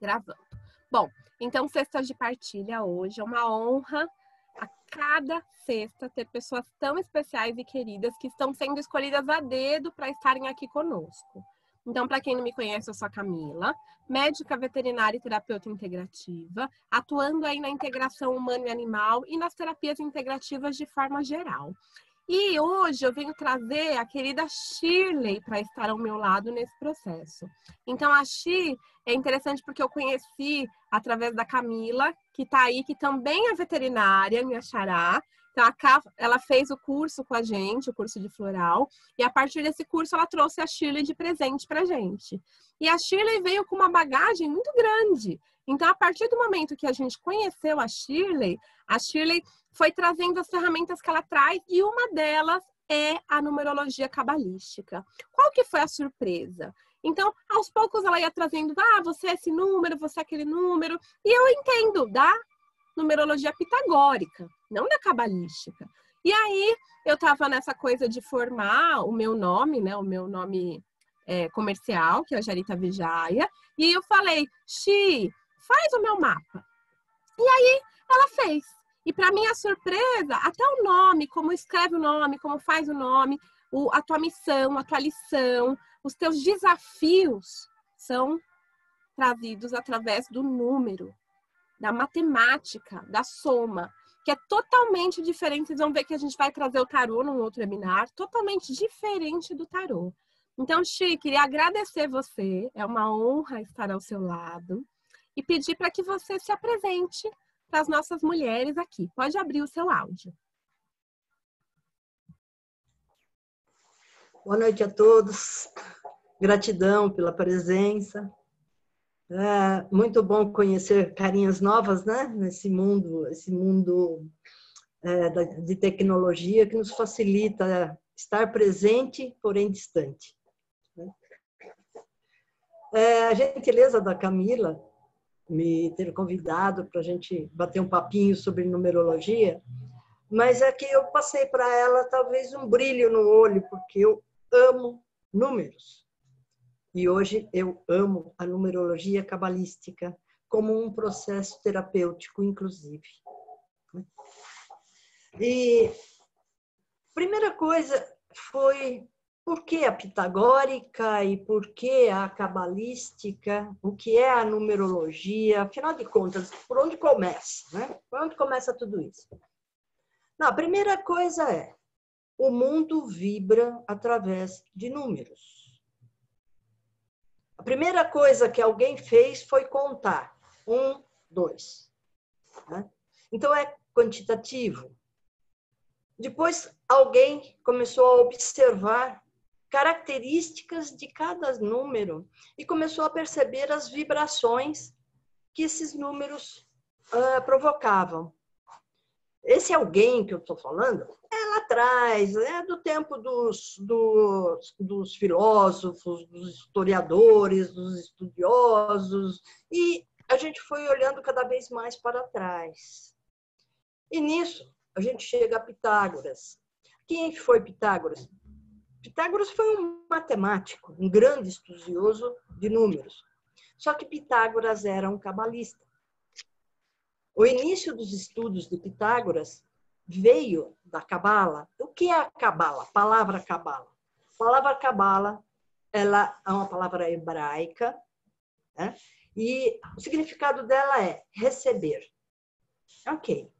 Gravando. Bom, então, sexta de partilha hoje é uma honra a cada sexta ter pessoas tão especiais e queridas que estão sendo escolhidas a dedo para estarem aqui conosco. Então, para quem não me conhece, eu sou a Camila, médica veterinária e terapeuta integrativa, atuando aí na integração humana e animal e nas terapias integrativas de forma geral. E hoje eu venho trazer a querida Shirley para estar ao meu lado nesse processo. Então, a Shi é interessante porque eu conheci através da Camila, que está aí, que também é veterinária, me achará. Então, a Cá, ela fez o curso com a gente, o curso de floral, e a partir desse curso ela trouxe a Shirley de presente para gente. E a Shirley veio com uma bagagem muito grande. Então, a partir do momento que a gente conheceu a Shirley, a Shirley foi trazendo as ferramentas que ela traz e uma delas é a numerologia cabalística. Qual que foi a surpresa? Então, aos poucos ela ia trazendo, ah, você é esse número, você é aquele número, e eu entendo da numerologia pitagórica, não da cabalística. E aí eu estava nessa coisa de formar o meu nome, né, o meu nome é, comercial, que é a Jarita Vijaya, e eu falei, Xi, faz o meu mapa. E aí ela fez. E para minha surpresa, até o nome, como escreve o nome, como faz o nome, o, a tua missão, a tua lição, os teus desafios são trazidos através do número, da matemática, da soma, que é totalmente diferente. Vocês vão ver que a gente vai trazer o tarô num outro webinar, totalmente diferente do tarô. Então, Chi, queria agradecer você, é uma honra estar ao seu lado e pedir para que você se apresente para as nossas mulheres aqui. Pode abrir o seu áudio. Boa noite a todos. Gratidão pela presença. É muito bom conhecer carinhas novas, né? Nesse mundo, esse mundo é, de tecnologia que nos facilita estar presente, porém distante. Né? É, a gentileza da Camila me ter convidado para a gente bater um papinho sobre numerologia, mas é que eu passei para ela talvez um brilho no olho, porque eu amo números. E hoje eu amo a numerologia cabalística como um processo terapêutico, inclusive. E primeira coisa foi por que a pitagórica e por que a cabalística? O que é a numerologia? Afinal de contas, por onde começa? Né? Por onde começa tudo isso? Não, a primeira coisa é: o mundo vibra através de números. A primeira coisa que alguém fez foi contar. Um, dois. Né? Então é quantitativo. Depois alguém começou a observar características de cada número e começou a perceber as vibrações que esses números uh, provocavam. Esse alguém que eu estou falando é lá atrás, é do tempo dos, dos, dos filósofos, dos historiadores, dos estudiosos, e a gente foi olhando cada vez mais para trás. E nisso, a gente chega a Pitágoras. Quem foi Pitágoras? Pitágoras foi um matemático, um grande estudioso de números. Só que Pitágoras era um cabalista. O início dos estudos de Pitágoras veio da cabala. O que é a cabala? palavra cabala. A palavra cabala, ela é uma palavra hebraica, né? e o significado dela é receber. Ok.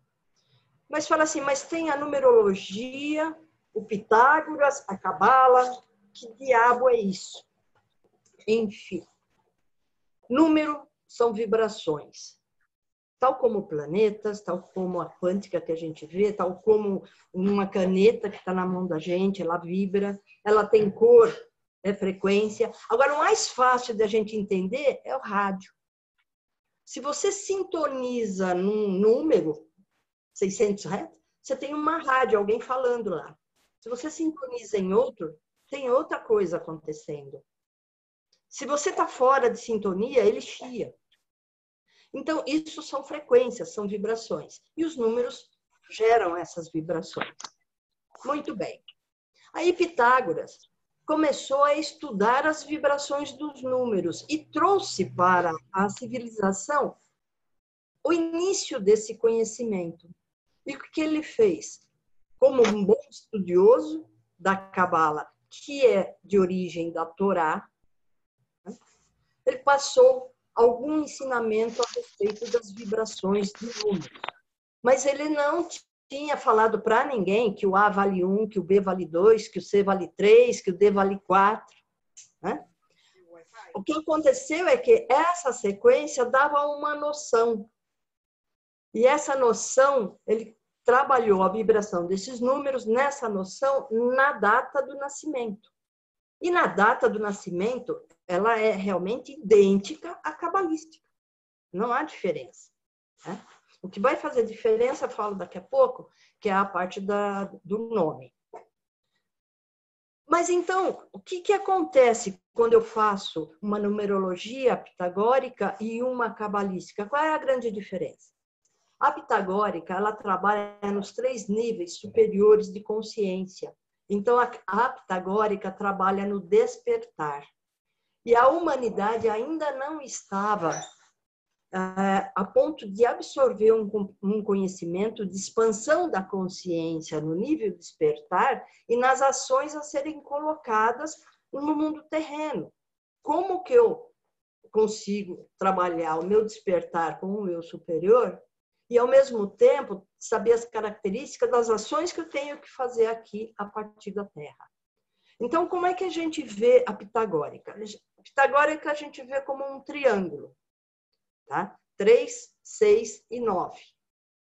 Mas fala assim, mas tem a numerologia, o Pitágoras, a cabala, que diabo é isso? Enfim, número são vibrações tal como planetas, tal como a quântica que a gente vê, tal como uma caneta que está na mão da gente, ela vibra, ela tem cor, é frequência. Agora, o mais fácil de a gente entender é o rádio. Se você sintoniza num número, 600 Hz, você tem uma rádio, alguém falando lá. Se você sintoniza em outro, tem outra coisa acontecendo. Se você está fora de sintonia, ele chia. Então, isso são frequências, são vibrações. E os números geram essas vibrações. Muito bem. Aí Pitágoras começou a estudar as vibrações dos números e trouxe para a civilização o início desse conhecimento. E o que ele fez? Como um bom estudioso da Cabala, que é de origem da Torá, né, ele passou algum ensinamento a respeito das vibrações de números. Mas ele não tinha falado para ninguém que o A vale 1, que o B vale 2, que o C vale 3, que o D vale 4. Né? O que aconteceu é que essa sequência dava uma noção. E essa noção, ele trabalhou a vibração desses números nessa noção na data do nascimento. E na data do nascimento, ela é realmente idêntica à cabalística. Não há diferença. Né? O que vai fazer diferença, falo daqui a pouco, que é a parte da, do nome. Mas então, o que, que acontece quando eu faço uma numerologia pitagórica e uma cabalística? Qual é a grande diferença? A pitagórica, ela trabalha nos três níveis superiores de consciência. Então, a, a pitagórica trabalha no despertar. E a humanidade ainda não estava é, a ponto de absorver um, um conhecimento de expansão da consciência no nível despertar e nas ações a serem colocadas no mundo terreno. Como que eu consigo trabalhar o meu despertar com o meu superior e, ao mesmo tempo, saber as características das ações que eu tenho que fazer aqui a partir da Terra? Então, como é que a gente vê a pitagórica? A pitagórica a gente vê como um triângulo tá? 3, 6 e 9.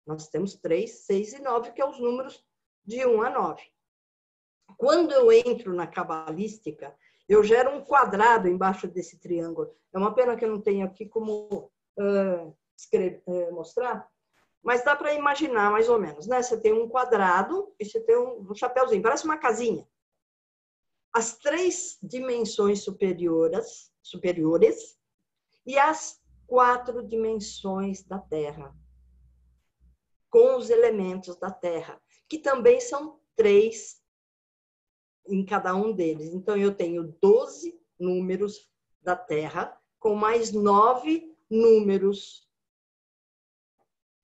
Nós temos 3, 6 e 9, que é os números de 1 a 9. Quando eu entro na cabalística, eu gero um quadrado embaixo desse triângulo. É uma pena que eu não tenho aqui como uh, escrever, uh, mostrar, mas dá para imaginar mais ou menos, né? Você tem um quadrado e você tem um, chapéuzinho, parece uma casinha. As três dimensões superiores, superiores e as quatro dimensões da Terra, com os elementos da Terra, que também são três em cada um deles. Então, eu tenho 12 números da Terra, com mais nove números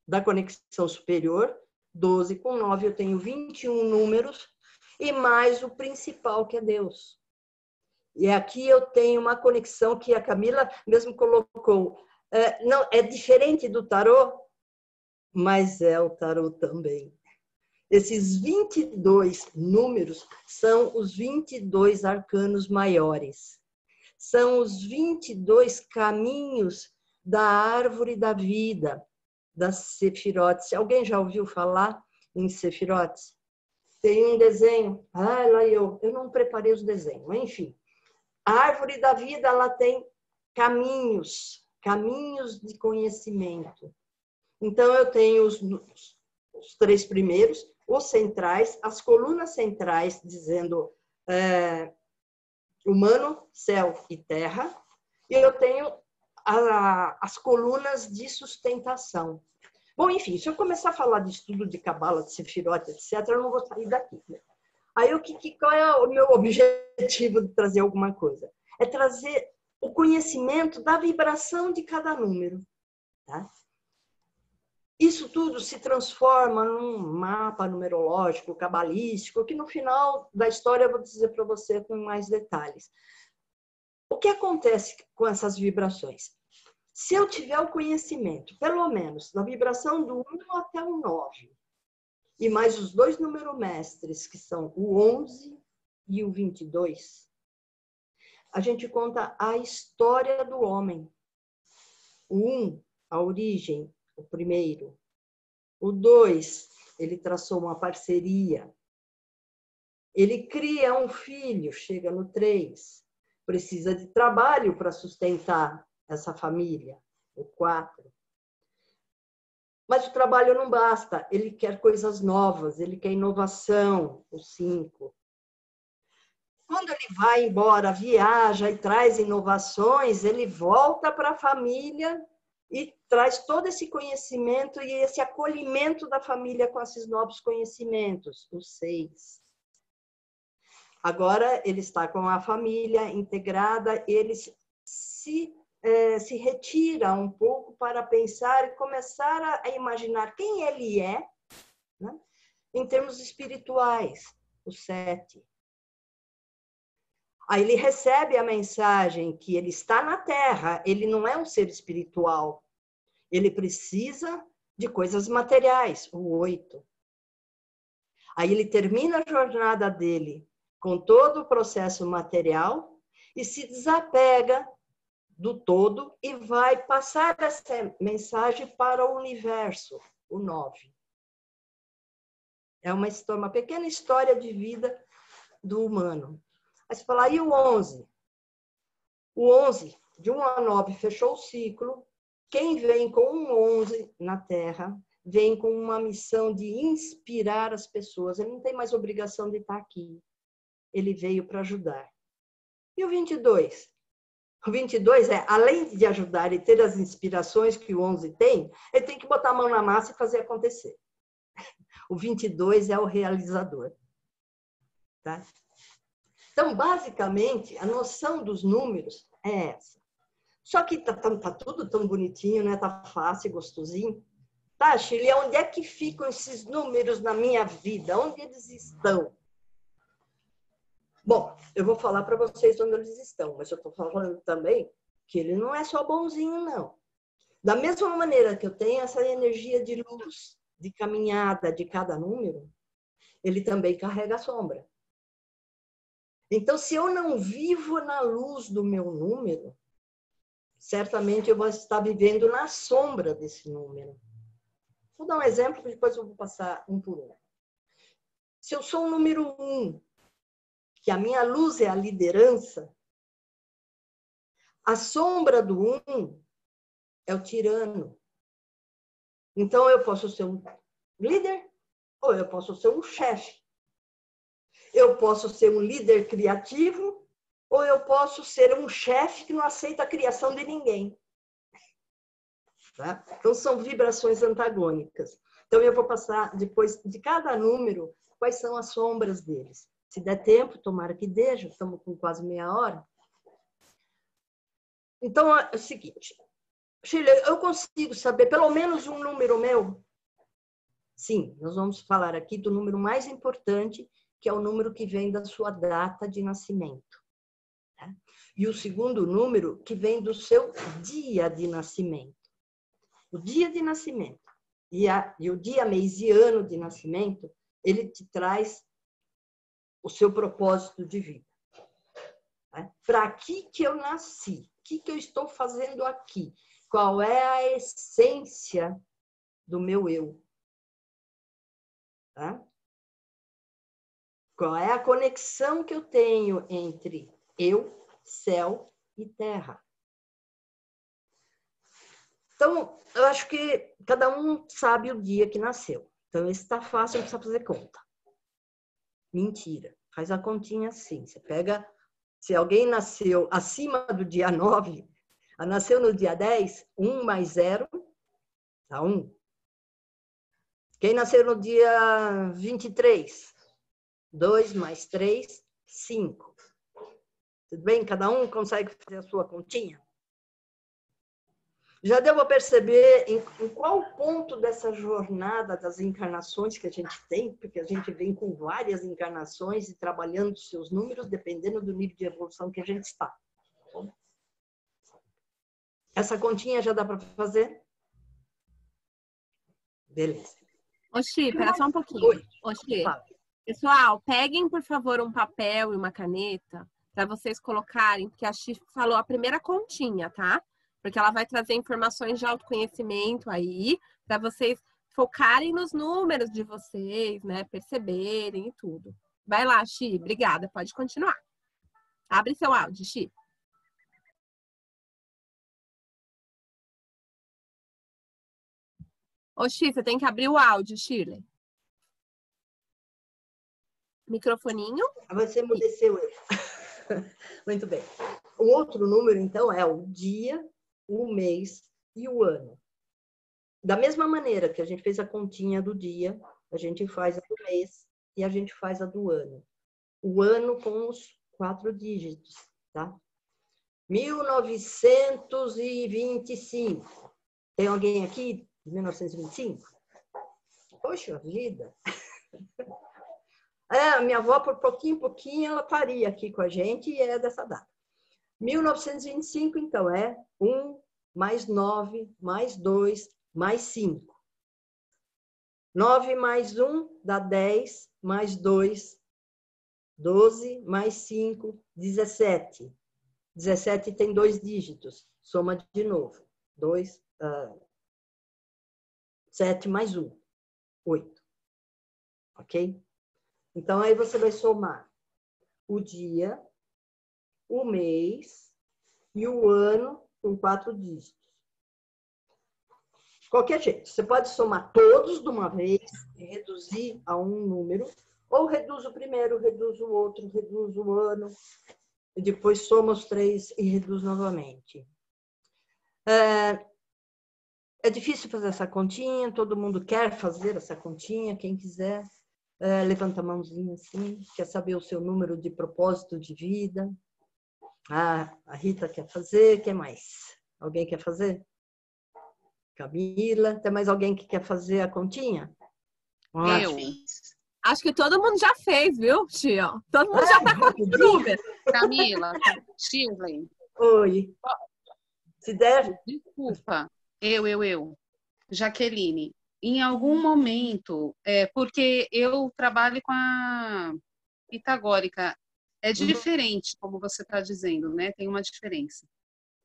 da conexão superior, 12 com 9, eu tenho 21 números, e mais o principal, que é Deus. E aqui eu tenho uma conexão que a Camila mesmo colocou, é, não, é diferente do tarô, mas é o tarô também. Esses 22 números são os 22 arcanos maiores. São os 22 caminhos da árvore da vida, das sefirotes. Alguém já ouviu falar em sefirotes? Tem um desenho. Ah, lá eu. Eu não preparei os desenhos, enfim. A árvore da vida, ela tem caminhos caminhos de conhecimento. Então, eu tenho os, os três primeiros, os centrais, as colunas centrais, dizendo é, humano, céu e terra, e eu tenho a, as colunas de sustentação. Bom, enfim, se eu começar a falar de estudo de cabala, de sefirote, etc., eu não vou sair daqui. Né? Aí, o que, qual é o meu objetivo de trazer alguma coisa? É trazer o conhecimento da vibração de cada número. Tá? Isso tudo se transforma num mapa numerológico, cabalístico, que no final da história eu vou dizer para você com mais detalhes. O que acontece com essas vibrações? Se eu tiver o conhecimento, pelo menos, da vibração do 1 até o 9, e mais os dois números mestres, que são o 11 e o 22, a gente conta a história do homem. O um, a origem, o primeiro. O dois, ele traçou uma parceria. Ele cria um filho, chega no três. Precisa de trabalho para sustentar essa família. O quatro. Mas o trabalho não basta, ele quer coisas novas, ele quer inovação, o cinco. Quando ele vai embora, viaja e traz inovações, ele volta para a família e traz todo esse conhecimento e esse acolhimento da família com esses novos conhecimentos, os seis. Agora ele está com a família integrada, ele se, é, se retira um pouco para pensar e começar a, a imaginar quem ele é, né? em termos espirituais, o sete. Aí ele recebe a mensagem que ele está na Terra, ele não é um ser espiritual, ele precisa de coisas materiais, o oito. Aí ele termina a jornada dele com todo o processo material e se desapega do todo e vai passar essa mensagem para o universo, o nove. É uma, história, uma pequena história de vida do humano. Aí você fala, e o 11? O 11, de 1 a 9, fechou o ciclo. Quem vem com um 11 na Terra, vem com uma missão de inspirar as pessoas. Ele não tem mais obrigação de estar aqui. Ele veio para ajudar. E o 22? O 22 é, além de ajudar e ter as inspirações que o 11 tem, ele tem que botar a mão na massa e fazer acontecer. O 22 é o realizador. Tá? Então, basicamente, a noção dos números é essa. Só que tá, tá, tá tudo tão bonitinho, né? Tá fácil, gostosinho. Tá, Chile, onde é que ficam esses números na minha vida? Onde eles estão? Bom, eu vou falar para vocês onde eles estão, mas eu estou falando também que ele não é só bonzinho, não. Da mesma maneira que eu tenho essa energia de luz, de caminhada de cada número, ele também carrega a sombra. Então, se eu não vivo na luz do meu número, certamente eu vou estar vivendo na sombra desse número. Vou dar um exemplo, depois eu vou passar um por um. Se eu sou o número um, que a minha luz é a liderança, a sombra do um é o tirano. Então, eu posso ser um líder ou eu posso ser um chefe. Eu posso ser um líder criativo ou eu posso ser um chefe que não aceita a criação de ninguém. Tá? Então, são vibrações antagônicas. Então, eu vou passar depois de cada número quais são as sombras deles. Se der tempo, tomara que já estamos com quase meia hora. Então, é o seguinte, Chile, eu consigo saber pelo menos um número meu? Sim, nós vamos falar aqui do número mais importante que é o número que vem da sua data de nascimento. Né? E o segundo número que vem do seu dia de nascimento. O dia de nascimento e, a, e o dia, mês e ano de nascimento, ele te traz o seu propósito de vida. Né? Para que que eu nasci? O que, que eu estou fazendo aqui? Qual é a essência do meu eu? Tá? Qual é a conexão que eu tenho entre eu, céu e terra? Então, eu acho que cada um sabe o dia que nasceu. Então, esse está fácil, não precisa fazer conta. Mentira. Faz a continha assim. Você pega, se alguém nasceu acima do dia 9, nasceu no dia 10, 1 mais 0 dá 1. Quem nasceu no dia 23, 2 mais 3, 5. Tudo bem? Cada um consegue fazer a sua continha? Já deu para perceber em, em, qual ponto dessa jornada das encarnações que a gente tem, porque a gente vem com várias encarnações e trabalhando seus números, dependendo do nível de evolução que a gente está. Essa continha já dá para fazer? Beleza. Oxi, espera só um pouquinho. Oxi, Pessoal, peguem, por favor, um papel e uma caneta para vocês colocarem, porque a Chi falou a primeira continha, tá? Porque ela vai trazer informações de autoconhecimento aí, para vocês focarem nos números de vocês, né? Perceberem e tudo. Vai lá, Chi. Obrigada. Pode continuar. Abre seu áudio, Chi. Ô, Chi, você tem que abrir o áudio, Shirley. Microfoninho. Você emudeceu ele. Muito bem. O outro número, então, é o dia, o mês e o ano. Da mesma maneira que a gente fez a continha do dia, a gente faz a do mês e a gente faz a do ano. o ano com os quatro dígitos, tá? 1925. Tem alguém aqui de 1925? Poxa vida! É, minha avó, por pouquinho, pouquinho, ela estaria aqui com a gente e é dessa data. 1925, então, é 1 mais 9 mais 2 mais 5. 9 mais 1 dá 10, mais 2, 12, mais 5, 17. 17 tem dois dígitos. Soma de novo. 2, uh, 7 mais 1, 8. Ok? Então, aí você vai somar o dia, o mês e o ano com quatro dígitos. Qualquer jeito, você pode somar todos de uma vez reduzir a um número, ou reduz o primeiro, reduz o outro, reduz o ano, e depois soma os três e reduz novamente. É, é difícil fazer essa continha, todo mundo quer fazer essa continha, quem quiser, é, levanta a mãozinha assim, quer saber o seu número de propósito de vida. Ah, a Rita quer fazer, quem mais? Alguém quer fazer? Camila, tem mais alguém que quer fazer a continha? Eu. Acho que todo mundo já fez, viu, tio? Todo mundo ah, já tá com o número. Camila, Shirley. Oi. Se der. Desculpa. Eu, eu, eu. Jaqueline, em algum momento, é, porque eu trabalho com a pitagórica, é uhum. diferente, como você está dizendo, né? Tem uma diferença.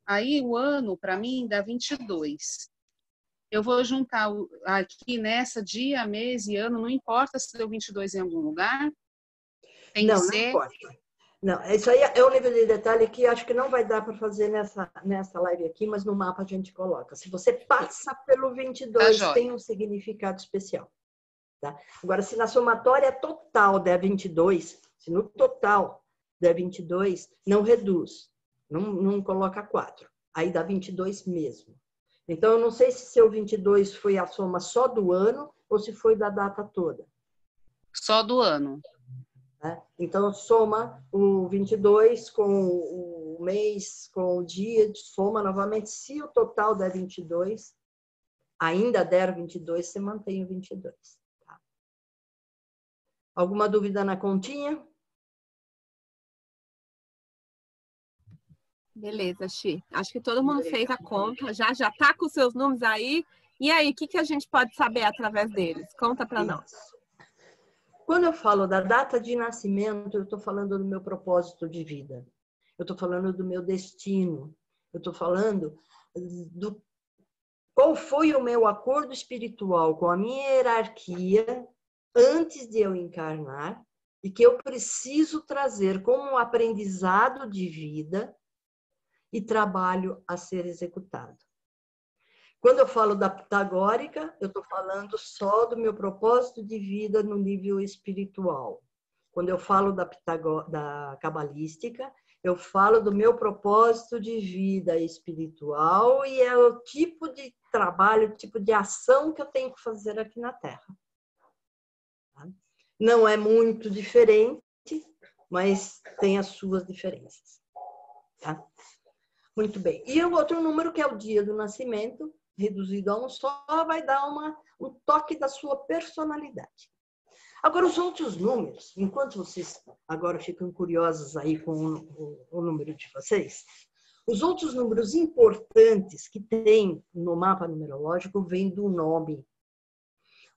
Aí o ano, para mim, dá 22 eu vou juntar aqui nessa dia, mês e ano, não importa se deu 22 em algum lugar? Tem não, que ser... não importa. Não, isso aí é um nível de detalhe que acho que não vai dar para fazer nessa, nessa live aqui, mas no mapa a gente coloca. Se você passa pelo 22, tá tem um significado especial. Tá? Agora, se na somatória total der 22, se no total der 22, não reduz, não, não coloca 4. Aí dá 22 mesmo. Então, eu não sei se seu 22 foi a soma só do ano ou se foi da data toda. Só do ano. É? Então, soma o 22 com o mês, com o dia, soma novamente. Se o total der 22, ainda der 22, você mantém o 22. Tá? Alguma dúvida na continha? Beleza, Xi. Acho que todo mundo fez a conta, já já tá com seus números aí. E aí, o que, que a gente pode saber através deles? Conta para nós. Quando eu falo da data de nascimento, eu estou falando do meu propósito de vida. Eu estou falando do meu destino. Eu estou falando do qual foi o meu acordo espiritual com a minha hierarquia antes de eu encarnar e que eu preciso trazer como um aprendizado de vida e trabalho a ser executado. Quando eu falo da pitagórica, eu estou falando só do meu propósito de vida no nível espiritual. Quando eu falo da, da cabalística, eu falo do meu propósito de vida espiritual e é o tipo de trabalho, o tipo de ação que eu tenho que fazer aqui na Terra. Tá? Não é muito diferente, mas tem as suas diferenças. Tá? Muito bem. E o outro número, que é o dia do nascimento, reduzido a um só, vai dar uma, um toque da sua personalidade. Agora, os outros números, enquanto vocês agora ficam curiosos aí com o, o, o número de vocês, os outros números importantes que tem no mapa numerológico vêm do nome.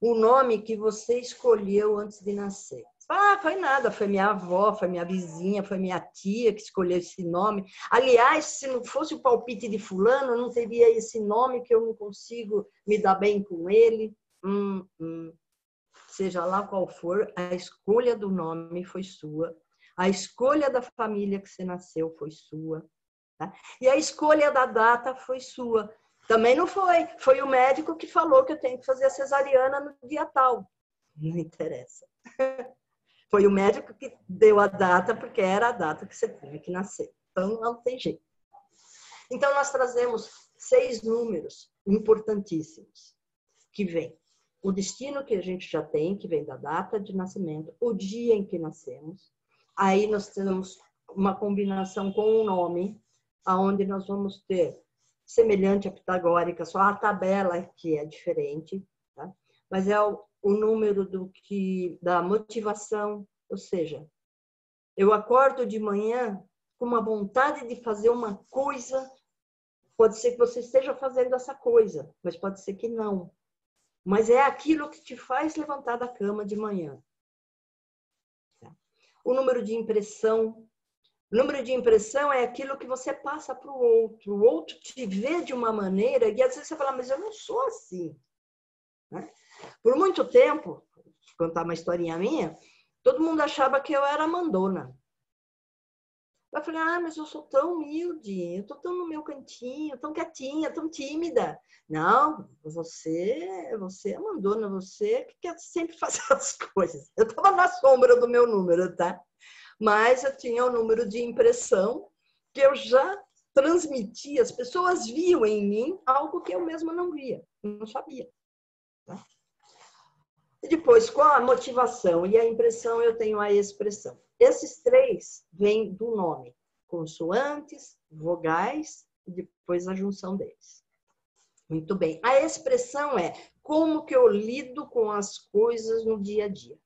O nome que você escolheu antes de nascer. Ah, foi nada, foi minha avó, foi minha vizinha, foi minha tia que escolheu esse nome. Aliás, se não fosse o palpite de fulano, não teria esse nome que eu não consigo me dar bem com ele. Hum, hum. Seja lá qual for, a escolha do nome foi sua. A escolha da família que você nasceu foi sua. Tá? E a escolha da data foi sua. Também não foi. Foi o médico que falou que eu tenho que fazer a cesariana no dia tal. Não interessa. Foi o médico que deu a data, porque era a data que você tinha que nascer. Então, não tem jeito. Então, nós trazemos seis números importantíssimos que vêm. O destino que a gente já tem, que vem da data de nascimento, o dia em que nascemos, Aí nós temos uma combinação com um nome, aonde nós vamos ter semelhante à pitagórica, só a tabela que é diferente, tá? mas é o, o número do que da motivação, ou seja, eu acordo de manhã com uma vontade de fazer uma coisa, pode ser que você esteja fazendo essa coisa, mas pode ser que não. Mas é aquilo que te faz levantar da cama de manhã. O número de impressão. O número de impressão é aquilo que você passa para o outro. O outro te vê de uma maneira e às vezes você fala, mas eu não sou assim. Por muito tempo, vou contar uma historinha minha, todo mundo achava que eu era mandona. Eu falei, ah, mas eu sou tão humilde, eu tô tão no meu cantinho, tão quietinha, tão tímida. Não, você, você é mandona, você que quer sempre fazer as coisas. Eu estava na sombra do meu número, tá? Mas eu tinha o número de impressão que eu já transmitia, as pessoas viam em mim algo que eu mesma não via, não sabia. Tá? E depois, com a motivação e a impressão, eu tenho a expressão. Esses três vêm do nome: consoantes, vogais e depois a junção deles. Muito bem. A expressão é como que eu lido com as coisas no dia a dia.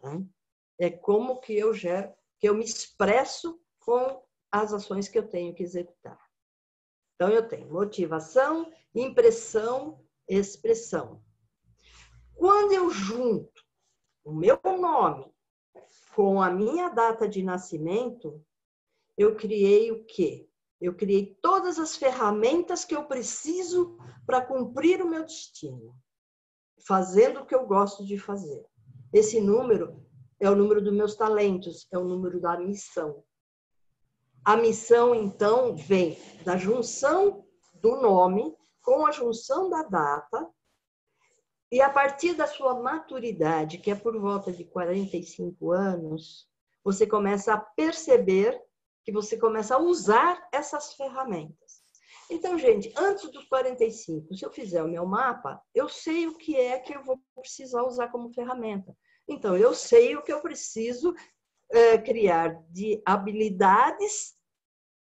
Tá? É como que eu que eu me expresso com as ações que eu tenho que executar. Então eu tenho motivação, impressão, expressão. Quando eu junto o meu nome com a minha data de nascimento, eu criei o quê? Eu criei todas as ferramentas que eu preciso para cumprir o meu destino, fazendo o que eu gosto de fazer. Esse número é o número dos meus talentos, é o número da missão. A missão, então, vem da junção do nome com a junção da data e a partir da sua maturidade, que é por volta de 45 anos, você começa a perceber que você começa a usar essas ferramentas. Então, gente, antes dos 45, se eu fizer o meu mapa, eu sei o que é que eu vou precisar usar como ferramenta. Então, eu sei o que eu preciso é, criar de habilidades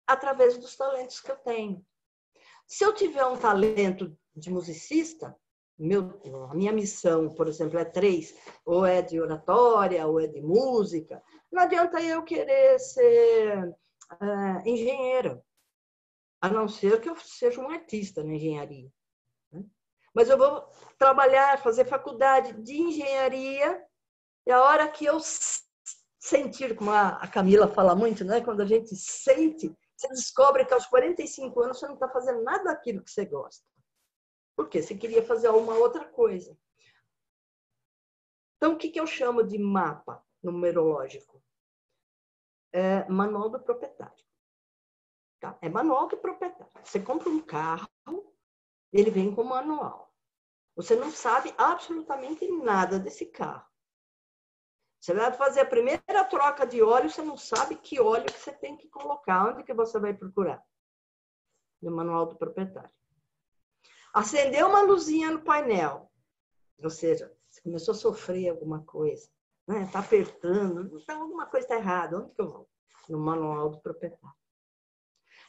através dos talentos que eu tenho. Se eu tiver um talento de musicista, meu, a minha missão, por exemplo, é três, ou é de oratória, ou é de música. Não adianta eu querer ser uh, engenheira, a não ser que eu seja um artista na engenharia. Né? Mas eu vou trabalhar, fazer faculdade de engenharia, e a hora que eu sentir, como a Camila fala muito, né? quando a gente sente, você descobre que aos 45 anos você não está fazendo nada daquilo que você gosta. Porque você queria fazer alguma outra coisa. Então, o que, que eu chamo de mapa numerológico? É manual do proprietário. Tá? É manual do proprietário. Você compra um carro, ele vem com manual. Você não sabe absolutamente nada desse carro. Você vai fazer a primeira troca de óleo, você não sabe que óleo que você tem que colocar, onde que você vai procurar? No manual do proprietário. Acendeu uma luzinha no painel, ou seja, você começou a sofrer alguma coisa, né? Tá apertando, então alguma coisa está errada. Onde que eu vou? No manual do proprietário.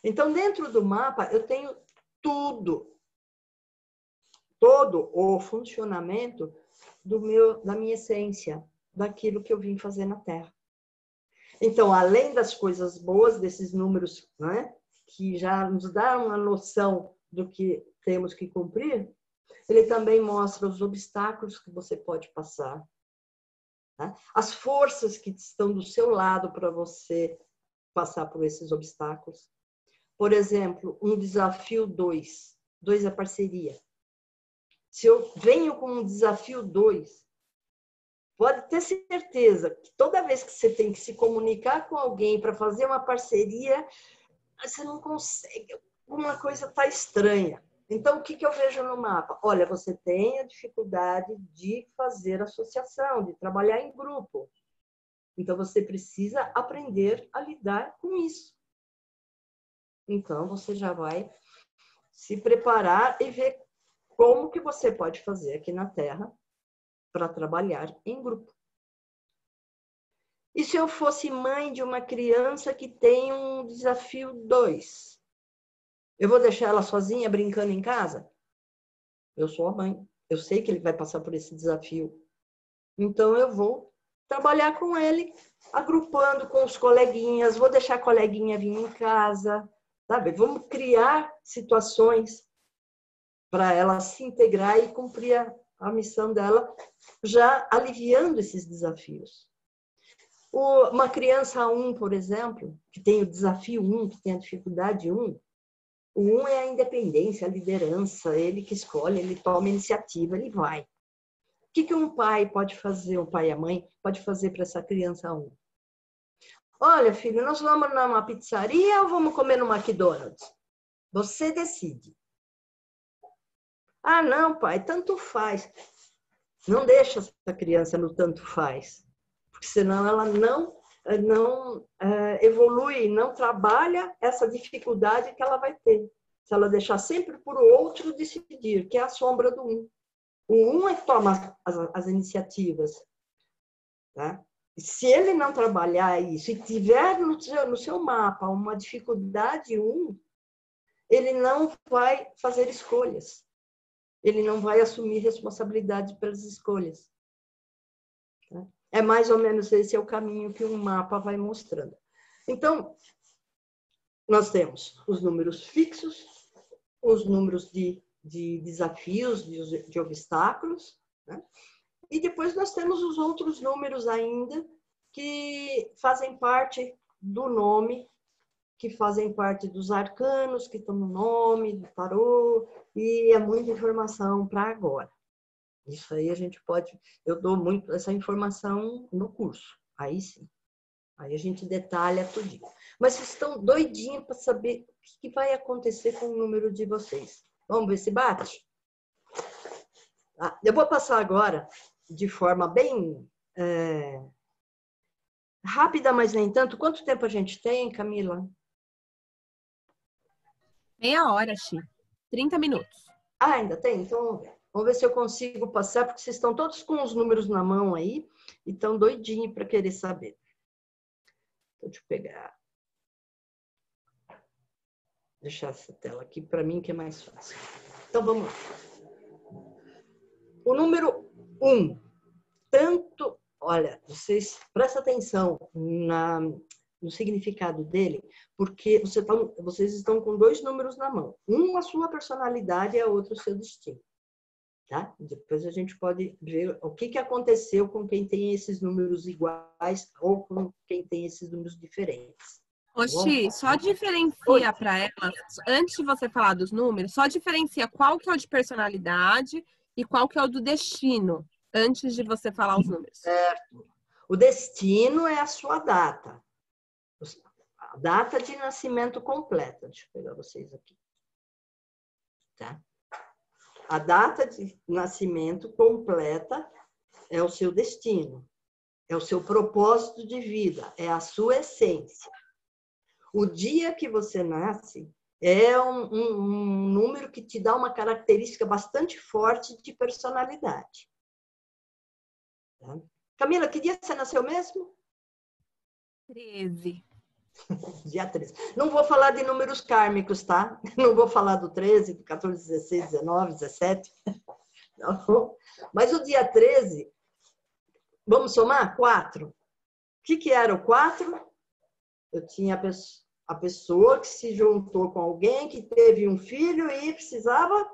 Então, dentro do mapa, eu tenho tudo, todo o funcionamento do meu, da minha essência, daquilo que eu vim fazer na Terra. Então, além das coisas boas desses números, né, que já nos dão uma noção do que temos que cumprir, ele também mostra os obstáculos que você pode passar, né? as forças que estão do seu lado para você passar por esses obstáculos. Por exemplo, um desafio dois, dois é parceria. Se eu venho com um desafio dois, pode ter certeza que toda vez que você tem que se comunicar com alguém para fazer uma parceria, você não consegue, alguma coisa está estranha. Então, o que, que eu vejo no mapa? Olha, você tem a dificuldade de fazer associação, de trabalhar em grupo. Então, você precisa aprender a lidar com isso. Então, você já vai se preparar e ver como que você pode fazer aqui na Terra para trabalhar em grupo. E se eu fosse mãe de uma criança que tem um desafio 2? Eu vou deixar ela sozinha brincando em casa? Eu sou a mãe. Eu sei que ele vai passar por esse desafio. Então eu vou trabalhar com ele, agrupando com os coleguinhas, vou deixar a coleguinha vir em casa, sabe? Vamos criar situações para ela se integrar e cumprir a, a missão dela, já aliviando esses desafios. O, uma criança 1, um, por exemplo, que tem o desafio 1, um, que tem a dificuldade 1, um, o 1 um é a independência, a liderança, ele que escolhe, ele toma iniciativa, ele vai. O que, que um pai pode fazer, um pai e a mãe pode fazer para essa criança 1? Um? Olha, filho, nós vamos numa pizzaria ou vamos comer no McDonald's? Você decide. Ah, não, pai, tanto faz. Não deixa essa criança no tanto faz porque senão ela não não uh, evolui, não trabalha essa dificuldade que ela vai ter. Se ela deixar sempre por outro decidir, que é a sombra do um. O um é que toma as, as iniciativas. Tá? Se ele não trabalhar isso e tiver no seu, no seu mapa uma dificuldade um, ele não vai fazer escolhas. Ele não vai assumir responsabilidade pelas escolhas. É mais ou menos esse é o caminho que um mapa vai mostrando. Então, nós temos os números fixos, os números de, de desafios, de, de obstáculos, né? e depois nós temos os outros números ainda que fazem parte do nome, que fazem parte dos arcanos que estão no nome, do tarô, e é muita informação para agora. Isso aí a gente pode, eu dou muito essa informação no curso. Aí sim. Aí a gente detalha tudo. Mas vocês estão doidinhos para saber o que vai acontecer com o número de vocês. Vamos ver se bate? Tá? Eu vou passar agora de forma bem é, rápida, mas nem tanto. Quanto tempo a gente tem, Camila? Meia hora, Xi. 30 minutos. Ah, ainda tem? Então vamos ver. Vamos ver se eu consigo passar, porque vocês estão todos com os números na mão aí e estão doidinhos para querer saber. Deixa eu pegar. Deixar essa tela aqui para mim que é mais fácil. Então vamos lá. O número 1. Um, tanto, olha, vocês prestem atenção na, no significado dele, porque você tá, vocês estão com dois números na mão. Um a sua personalidade e a outra o seu destino. Tá? Depois a gente pode ver o que, que aconteceu com quem tem esses números iguais ou com quem tem esses números diferentes. Oxi, só diferencia para ela, antes de você falar dos números, só diferencia qual que é o de personalidade e qual que é o do destino, antes de você falar os números. Certo. O destino é a sua data. A data de nascimento completa. Deixa eu pegar vocês aqui. Tá? A data de nascimento completa é o seu destino, é o seu propósito de vida, é a sua essência. O dia que você nasce é um, um, um número que te dá uma característica bastante forte de personalidade. Tá? Camila, que dia você nasceu mesmo? 13. Dia 13. Não vou falar de números kármicos, tá? Não vou falar do 13, do 14, 16, 19, 17. Não. Mas o dia 13, vamos somar? 4. O que, que era o 4? Eu tinha a pessoa que se juntou com alguém que teve um filho e precisava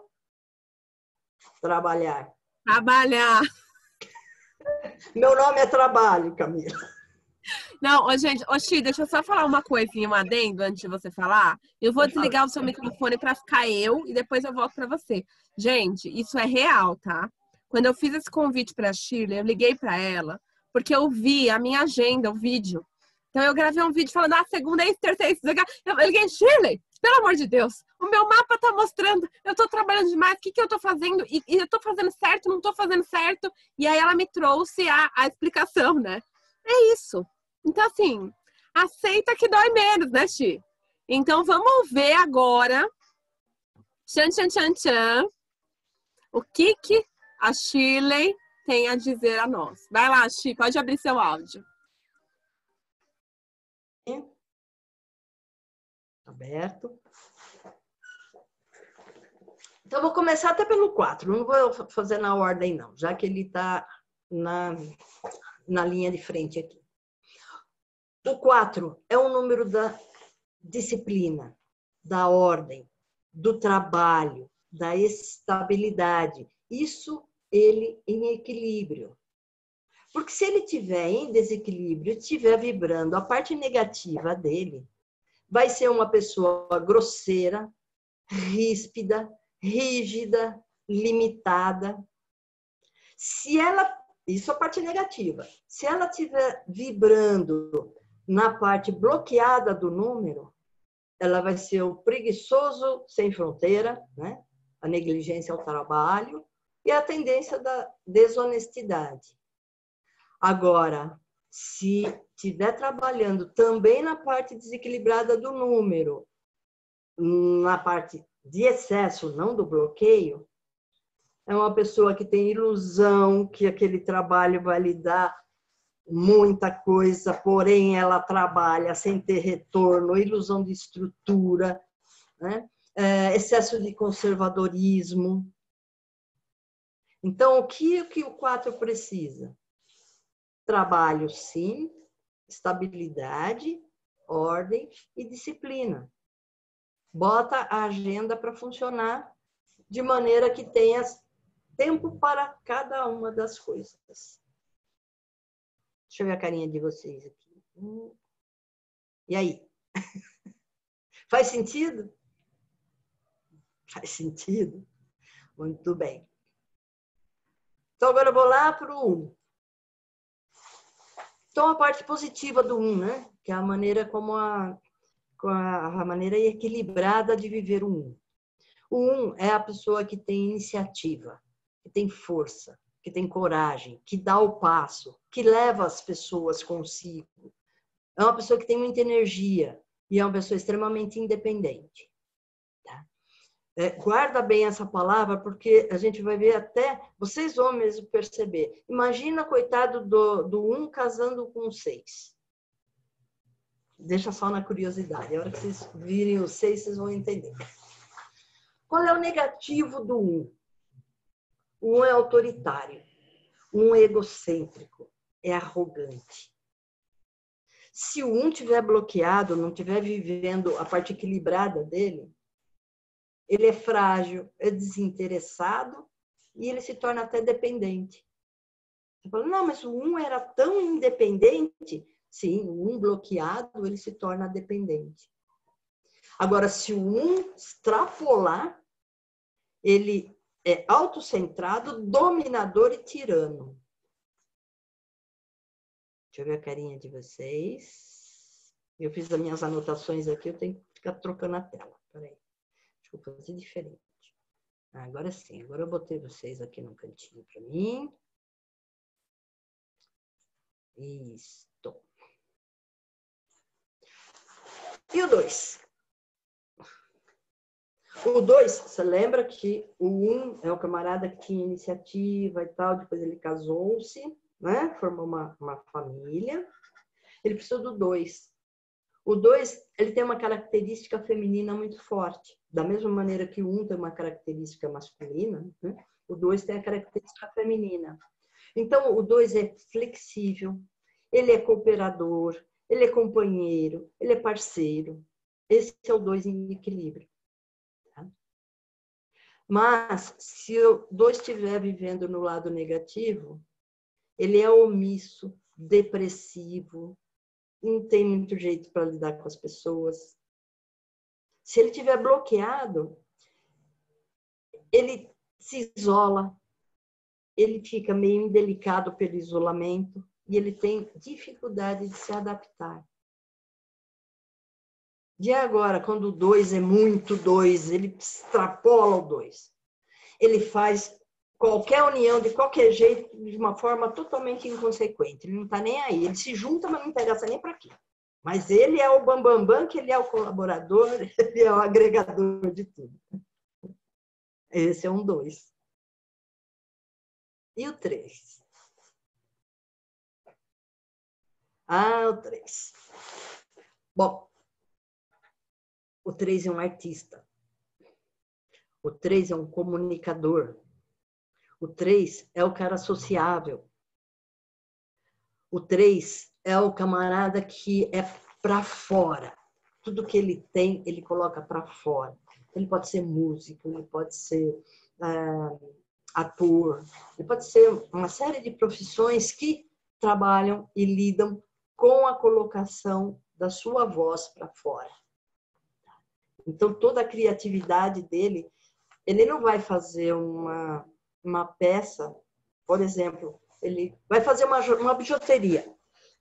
trabalhar. Trabalhar. Meu nome é trabalho, Camila. Não, ô, gente, ô, Xi, deixa eu só falar uma coisinha, um adendo antes de você falar. Eu vou desligar o seu microfone para ficar eu e depois eu volto para você. Gente, isso é real, tá? Quando eu fiz esse convite para a Shirley, eu liguei para ela porque eu vi a minha agenda, o vídeo. Então eu gravei um vídeo falando, ah, segunda é isso, terça é isso. Eu liguei, Shirley, pelo amor de Deus, o meu mapa tá mostrando, eu tô trabalhando demais, o que, que eu tô fazendo? E, e eu tô fazendo certo, não tô fazendo certo. E aí ela me trouxe a, a explicação, né? É isso. Então, assim, aceita que dói menos, né, Ti? Então, vamos ver agora. Tchan, tchan, tchan, tchan. O que, que a Shirley tem a dizer a nós? Vai lá, Chi, pode abrir seu áudio. Aberto. Então, vou começar até pelo 4. Não vou fazer na ordem, não, já que ele está na, na linha de frente aqui. O 4 é o número da disciplina, da ordem, do trabalho, da estabilidade. Isso ele em equilíbrio. Porque se ele tiver em desequilíbrio, estiver vibrando a parte negativa dele, vai ser uma pessoa grosseira, ríspida, rígida, limitada. Se ela, isso é a parte negativa. Se ela estiver vibrando na parte bloqueada do número, ela vai ser o preguiçoso sem fronteira, né? a negligência ao trabalho e a tendência da desonestidade. Agora, se estiver trabalhando também na parte desequilibrada do número, na parte de excesso, não do bloqueio, é uma pessoa que tem ilusão que aquele trabalho vai lhe dar muita coisa, porém ela trabalha sem ter retorno, ilusão de estrutura, né? é, excesso de conservadorismo. Então, o que, o que o 4 precisa? Trabalho, sim, estabilidade, ordem e disciplina bota a agenda para funcionar de maneira que tenha tempo para cada uma das coisas. Deixa eu ver a carinha de vocês aqui. E aí? Faz sentido? Faz sentido? Muito bem. Então, agora eu vou lá para o 1. Então, a parte positiva do 1, né? Que é a maneira como a a, maneira equilibrada de viver o um. O um é a pessoa que tem iniciativa, que tem força, que tem coragem, que dá o passo, que leva as pessoas consigo. É uma pessoa que tem muita energia e é uma pessoa extremamente independente. Tá? É, guarda bem essa palavra, porque a gente vai ver até, vocês vão mesmo perceber. Imagina, coitado do, do um casando com seis deixa só na curiosidade. A hora que vocês virem os seis, vocês vão entender. Qual é o negativo do um? Um é autoritário, um é egocêntrico, é arrogante. Se o um tiver bloqueado, não tiver vivendo a parte equilibrada dele, ele é frágil, é desinteressado e ele se torna até dependente. Você fala, não, mas o um era tão independente Sim, um bloqueado, ele se torna dependente. Agora, se o um extrapolar, ele é autocentrado, dominador e tirano. Deixa eu ver a carinha de vocês. Eu fiz as minhas anotações aqui, eu tenho que ficar trocando a tela. Peraí. Deixa eu fazer diferente. Ah, agora sim, agora eu botei vocês aqui no cantinho para mim. Isso. E o 2? O 2, você lembra que o 1 um é o camarada que tinha iniciativa e tal, depois ele casou-se, né? Formou uma, uma família. Ele precisou do 2. O 2, ele tem uma característica feminina muito forte. Da mesma maneira que o 1 um tem uma característica masculina, né? o 2 tem a característica feminina. Então, o 2 é flexível, ele é cooperador, ele é companheiro, ele é parceiro. Esse é o dois em equilíbrio. Mas, se o dois estiver vivendo no lado negativo, ele é omisso, depressivo, não tem muito jeito para lidar com as pessoas. Se ele estiver bloqueado, ele se isola, ele fica meio indelicado pelo isolamento, e ele tem dificuldade de se adaptar. De agora, quando o dois é muito dois, ele extrapola o dois. Ele faz qualquer união de qualquer jeito, de uma forma totalmente inconsequente. Ele não está nem aí. Ele se junta, mas não interessa nem para quê. Mas ele é o bambambam, bam, bam, que ele é o colaborador, ele é o agregador de tudo. Esse é um dois. E o três? Ah, o 3. Bom, O três é um artista. O três é um comunicador. O três é o cara sociável. O três é o camarada que é para fora. Tudo que ele tem, ele coloca para fora. Ele pode ser músico, ele pode ser uh, ator, ele pode ser uma série de profissões que trabalham e lidam com a colocação da sua voz para fora. Então, toda a criatividade dele, ele não vai fazer uma, uma peça, por exemplo, ele vai fazer uma, uma bijuteria.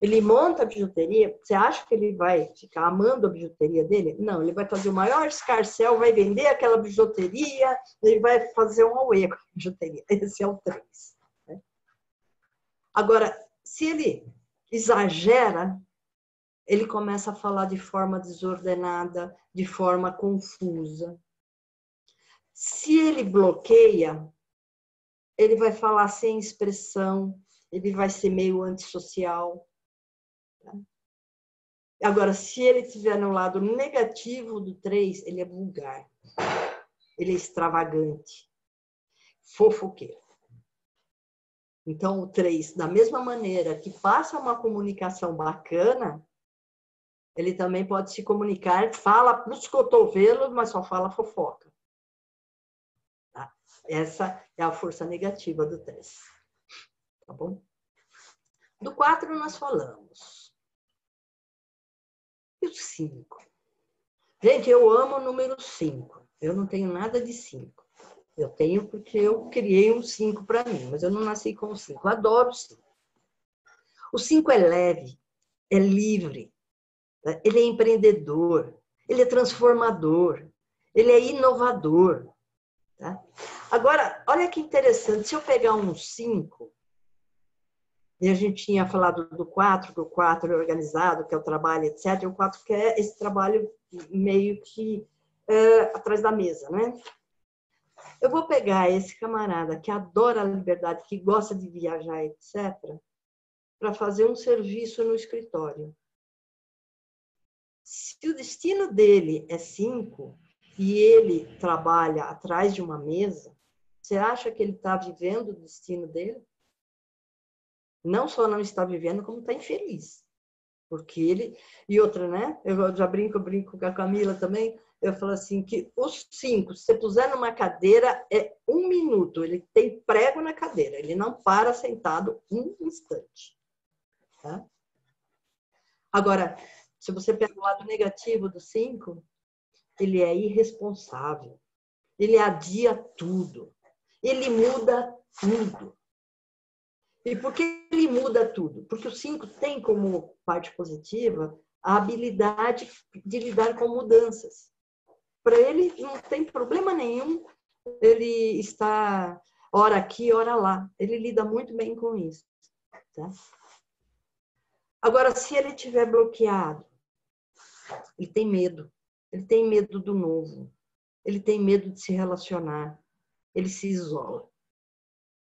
Ele monta a bijuteria, você acha que ele vai ficar amando a bijuteria dele? Não, ele vai fazer o maior escarcel, vai vender aquela bijuteria, ele vai fazer um auê com a bijuteria. Esse é o 3. Né? Agora, se ele exagera, ele começa a falar de forma desordenada, de forma confusa. Se ele bloqueia, ele vai falar sem expressão, ele vai ser meio antissocial. Agora, se ele estiver no lado negativo do 3, ele é vulgar, ele é extravagante, fofoqueiro. Então, o 3, da mesma maneira que passa uma comunicação bacana, ele também pode se comunicar, fala para os cotovelos, mas só fala fofoca. Tá? Essa é a força negativa do 3. Tá bom? Do 4 nós falamos. E o 5? Gente, eu amo o número 5. Eu não tenho nada de 5. Eu tenho porque eu criei um 5 para mim, mas eu não nasci com o 5. Eu adoro o 5. O 5 é leve, é livre? Ele é empreendedor, ele é transformador, ele é inovador. Tá? Agora, olha que interessante, se eu pegar um 5, e a gente tinha falado do 4, que o 4 é organizado, que é o trabalho, etc. E o 4 quer esse trabalho meio que é, atrás da mesa, né? Eu vou pegar esse camarada que adora a liberdade, que gosta de viajar, etc., para fazer um serviço no escritório. Se o destino dele é 5 e ele trabalha atrás de uma mesa, você acha que ele está vivendo o destino dele? não só não está vivendo, como está infeliz. Porque ele. E outra, né? Eu já brinco, brinco com a Camila também. Eu falo assim: que os cinco, se você puser numa cadeira, é um minuto. Ele tem prego na cadeira. Ele não para sentado um instante. Tá? Agora, se você pega o lado negativo do cinco, ele é irresponsável. Ele adia tudo. Ele muda tudo. E por que ele muda tudo? Porque o 5 tem como parte positiva a habilidade de lidar com mudanças. Para ele não tem problema nenhum ele está hora aqui, hora lá. Ele lida muito bem com isso. Tá? Agora, se ele estiver bloqueado, ele tem medo. Ele tem medo do novo. Ele tem medo de se relacionar. Ele se isola.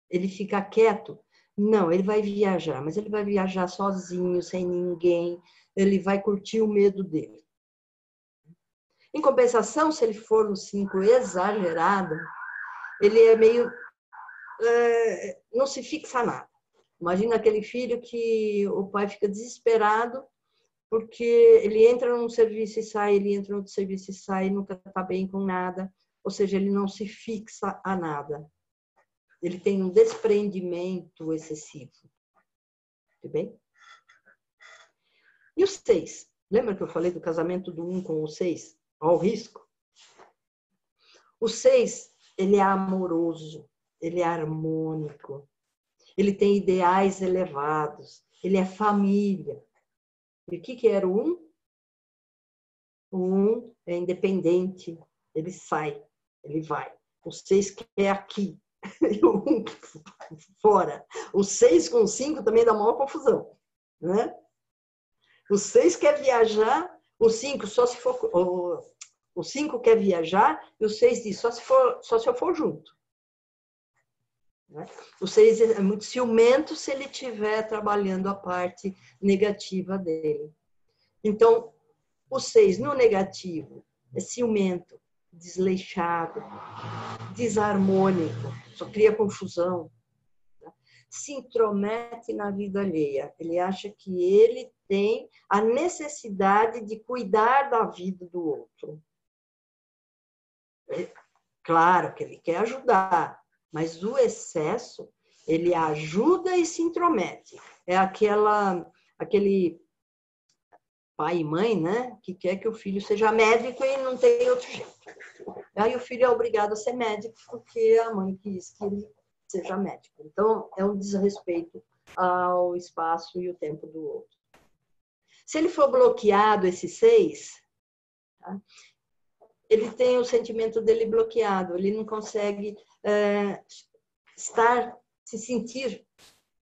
Ele fica quieto não, ele vai viajar, mas ele vai viajar sozinho, sem ninguém. Ele vai curtir o medo dele. Em compensação, se ele for no 5 exagerado, ele é meio. É, não se fixa nada. Imagina aquele filho que o pai fica desesperado porque ele entra num serviço e sai, ele entra no outro serviço e sai, nunca está bem com nada. Ou seja, ele não se fixa a nada ele tem um desprendimento excessivo. Tudo bem? E os seis? Lembra que eu falei do casamento do um com o seis? Ao risco. O seis, ele é amoroso, ele é harmônico, ele tem ideais elevados, ele é família. E o que, que era o um? O um é independente, ele sai, ele vai. O seis quer aqui, e o um fora. O 6 com 5 também dá maior confusão. Né? O 6 quer viajar, o 5 só se for. O 5 quer viajar e o 6 diz só se, for, só se eu for junto. Né? O 6 é muito ciumento se ele estiver trabalhando a parte negativa dele. Então, o 6 no negativo, é ciumento, desleixado, desarmônico, só cria confusão. Tá? Se intromete na vida alheia. Ele acha que ele tem a necessidade de cuidar da vida do outro. É, claro que ele quer ajudar, mas o excesso, ele ajuda e se intromete. É aquela, aquele pai e mãe, né, que quer que o filho seja médico e não tem outro jeito. Aí o filho é obrigado a ser médico porque a mãe quis que ele seja médico. Então, é um desrespeito ao espaço e o tempo do outro. Se ele for bloqueado, esses seis, tá? ele tem o sentimento dele bloqueado, ele não consegue é, estar, se sentir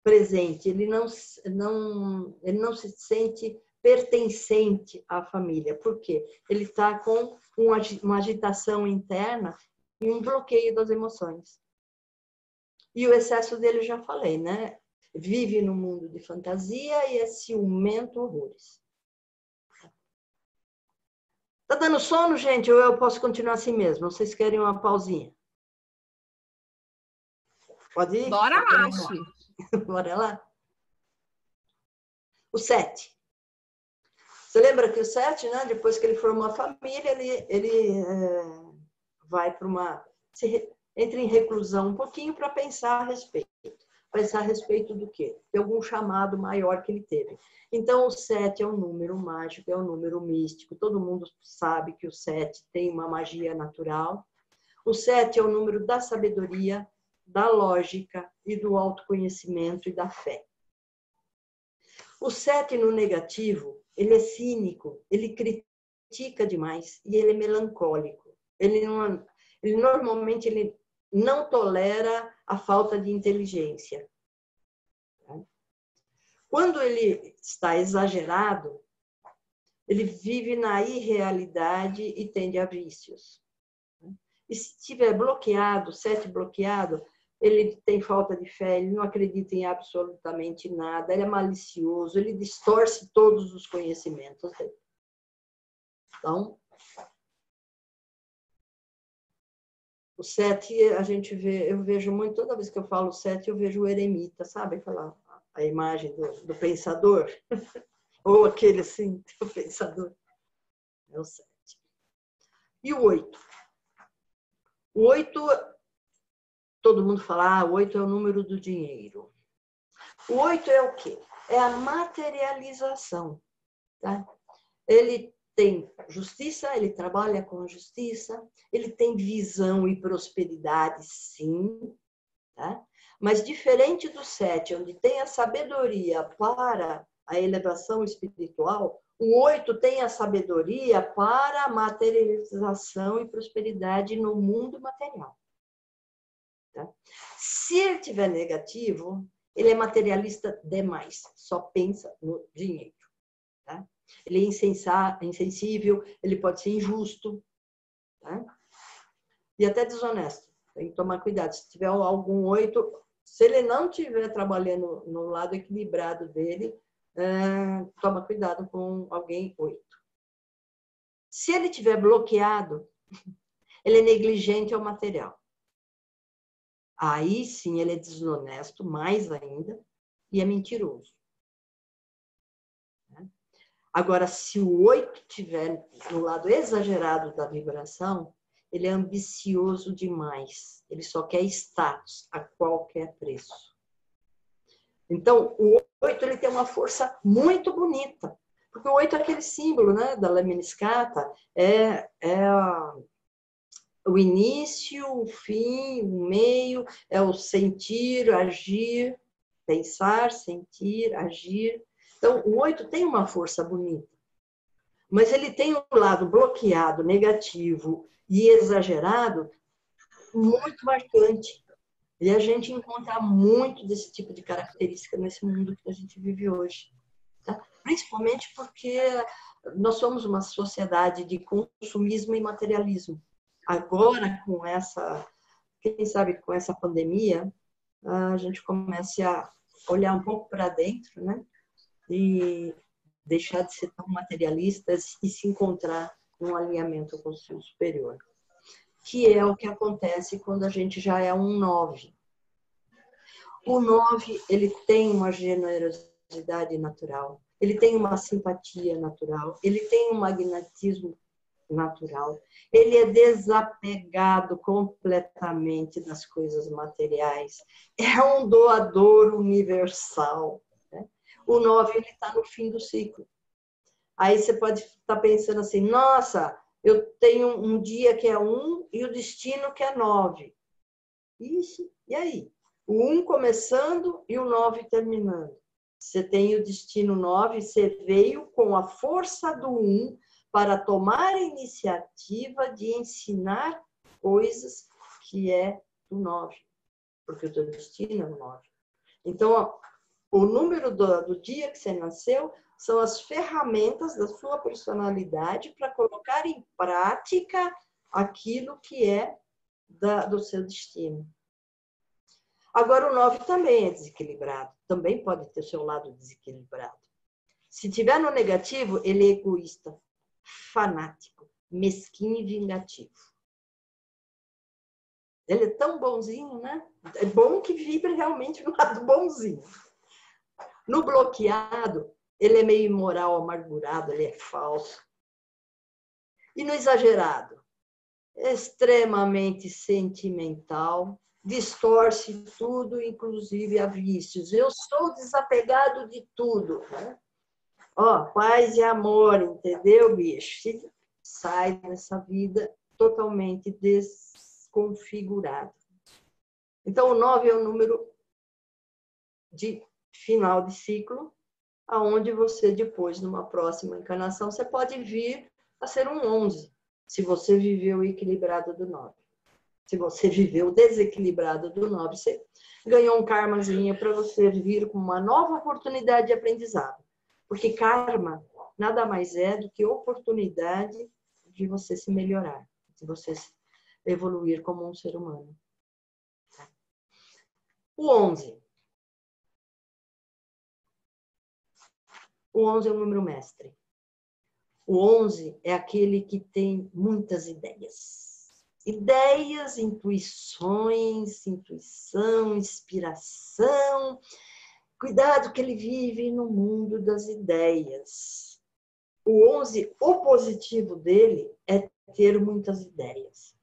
presente, ele não, não, ele não se sente pertencente à família. Por quê? Ele está com uma agitação interna e um bloqueio das emoções. E o excesso dele, já falei, né? Vive no mundo de fantasia e é ciumento horrores. Tá dando sono, gente? Ou eu posso continuar assim mesmo? Vocês querem uma pausinha? Pode ir? Bora lá, Bora lá? O sete. Você lembra que o Sete, né, depois que ele formou a família, ele, ele é, vai para uma. Se, entra em reclusão um pouquinho para pensar a respeito. Pensar a respeito do quê? De algum chamado maior que ele teve. Então, o sete é um número mágico, é um número místico. Todo mundo sabe que o sete tem uma magia natural. O sete é o número da sabedoria, da lógica e do autoconhecimento e da fé. O sete no negativo ele é cínico, ele critica demais e ele é melancólico. Ele, não, ele normalmente ele não tolera a falta de inteligência. Quando ele está exagerado, ele vive na irrealidade e tende a vícios. E se estiver bloqueado, sete bloqueado, ele tem falta de fé, ele não acredita em absolutamente nada, ele é malicioso, ele distorce todos os conhecimentos dele. Então, o sete, a gente vê, eu vejo muito, toda vez que eu falo sete, eu vejo o eremita, sabe? Aquela, a imagem do, do pensador, ou aquele assim, do pensador. É o sete. E o oito? O oito todo mundo fala, ah, oito é o número do dinheiro. O oito é o quê? É a materialização. Tá? Ele tem justiça, ele trabalha com justiça, ele tem visão e prosperidade, sim. Tá? Mas diferente do sete, onde tem a sabedoria para a elevação espiritual, o oito tem a sabedoria para a materialização e prosperidade no mundo material. Tá? Se ele tiver negativo, ele é materialista demais, só pensa no dinheiro. Tá? Ele é insensível, ele pode ser injusto tá? e até desonesto. Tem que tomar cuidado. Se tiver algum oito, se ele não estiver trabalhando no lado equilibrado dele, é, toma cuidado com alguém oito. Se ele tiver bloqueado, ele é negligente ao material. Aí sim ele é desonesto, mais ainda, e é mentiroso. Né? Agora, se o oito tiver no lado exagerado da vibração, ele é ambicioso demais. Ele só quer status a qualquer preço. Então, o oito ele tem uma força muito bonita. Porque o oito é aquele símbolo né, da Lemniscata, é, é o início, o fim, o meio, é o sentir, agir, pensar, sentir, agir. Então, o oito tem uma força bonita, mas ele tem um lado bloqueado, negativo e exagerado muito marcante. E a gente encontra muito desse tipo de característica nesse mundo que a gente vive hoje. Tá? Principalmente porque nós somos uma sociedade de consumismo e materialismo agora com essa, quem sabe com essa pandemia, a gente comece a olhar um pouco para dentro, né? E deixar de ser tão materialistas e se encontrar um alinhamento com o seu superior. Que é o que acontece quando a gente já é um 9. O 9, ele tem uma generosidade natural, ele tem uma simpatia natural, ele tem um magnetismo natural, ele é desapegado completamente das coisas materiais, é um doador universal. Né? O 9 ele está no fim do ciclo. Aí você pode estar tá pensando assim: nossa, eu tenho um dia que é um e o destino que é nove. Ixi, e aí? O um começando e o nove terminando. Você tem o destino 9, você veio com a força do 1 um para tomar a iniciativa de ensinar coisas que é do 9, porque o teu destino é o 9. Então, ó, o número do, do dia que você nasceu são as ferramentas da sua personalidade para colocar em prática aquilo que é da, do seu destino. Agora, o 9 também é desequilibrado, também pode ter seu lado desequilibrado. Se tiver no negativo, ele é egoísta, fanático, mesquinho e vingativo. Ele é tão bonzinho, né? É bom que vibre realmente no lado bonzinho. No bloqueado, ele é meio imoral, amargurado, ele é falso. E no exagerado, extremamente sentimental, distorce tudo, inclusive a vícios. Eu sou desapegado de tudo. Né? Ó, paz e amor, entendeu, bicho? Sai dessa vida totalmente desconfigurado. Então, o 9 é o número de final de ciclo, aonde você depois, numa próxima encarnação, você pode vir a ser um 11, se você viveu equilibrado do 9 se você viveu desequilibrado do nobre, você ganhou um karmazinho para você vir com uma nova oportunidade de aprendizado. Porque karma nada mais é do que oportunidade de você se melhorar, de você evoluir como um ser humano. O 11. O 11 é o número mestre. O 11 é aquele que tem muitas ideias ideias, intuições, intuição, inspiração. Cuidado que ele vive no mundo das ideias. O 11, o positivo dele é ter muitas ideias.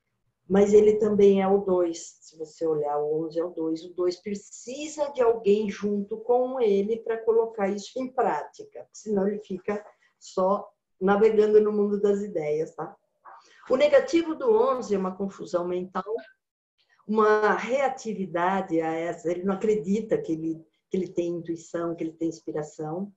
Mas ele também é o 2. Se você olhar, o 11 é o 2. O 2 precisa de alguém junto com ele para colocar isso em prática. Senão ele fica só navegando no mundo das ideias, tá? O negativo do 11 é uma confusão mental, uma reatividade a essa. Ele não acredita que ele, que ele tem intuição, que ele tem inspiração.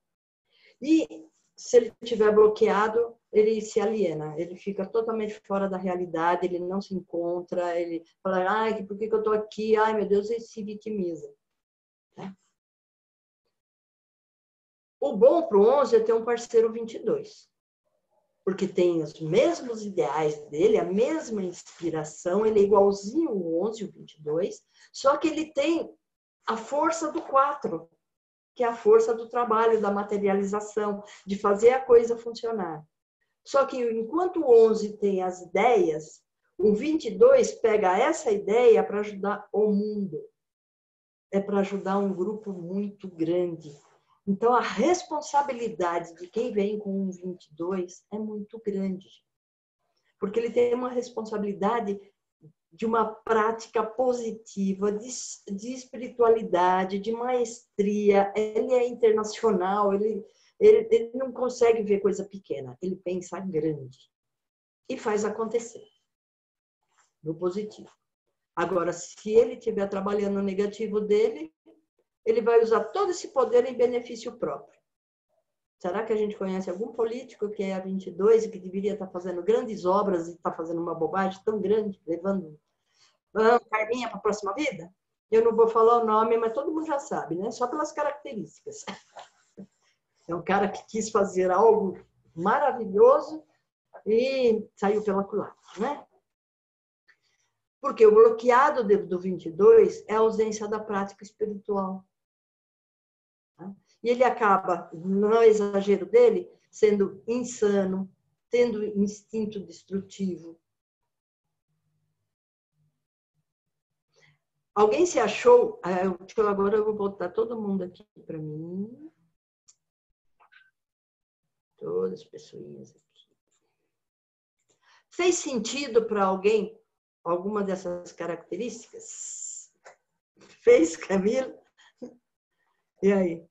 E se ele estiver bloqueado, ele se aliena, ele fica totalmente fora da realidade, ele não se encontra, ele fala, ai, por que, que eu estou aqui? Ai, meu Deus, ele se vitimiza. Né? O bom para o 11 é ter um parceiro 22 porque tem os mesmos ideais dele, a mesma inspiração, ele é igualzinho o 11 e o 22, só que ele tem a força do 4, que é a força do trabalho, da materialização, de fazer a coisa funcionar. Só que enquanto o 11 tem as ideias, o 22 pega essa ideia para ajudar o mundo. É para ajudar um grupo muito grande então, a responsabilidade de quem vem com um 22 é muito grande, porque ele tem uma responsabilidade de uma prática positiva, de, de espiritualidade, de maestria. Ele é internacional, ele, ele, ele não consegue ver coisa pequena, ele pensa grande e faz acontecer no positivo. Agora, se ele estiver trabalhando no negativo dele, ele vai usar todo esse poder em benefício próprio. Será que a gente conhece algum político que é a 22 e que deveria estar fazendo grandes obras e está fazendo uma bobagem tão grande, levando ah, Carminha para a próxima vida? Eu não vou falar o nome, mas todo mundo já sabe, né? Só pelas características. É um cara que quis fazer algo maravilhoso e saiu pela culatra, né? Porque o bloqueado do 22 é a ausência da prática espiritual. E ele acaba, no exagero dele, sendo insano, tendo instinto destrutivo. Alguém se achou? Ah, agora eu vou botar todo mundo aqui para mim. Todas as pessoinhas aqui. Fez sentido para alguém alguma dessas características? Fez, Camila? E aí?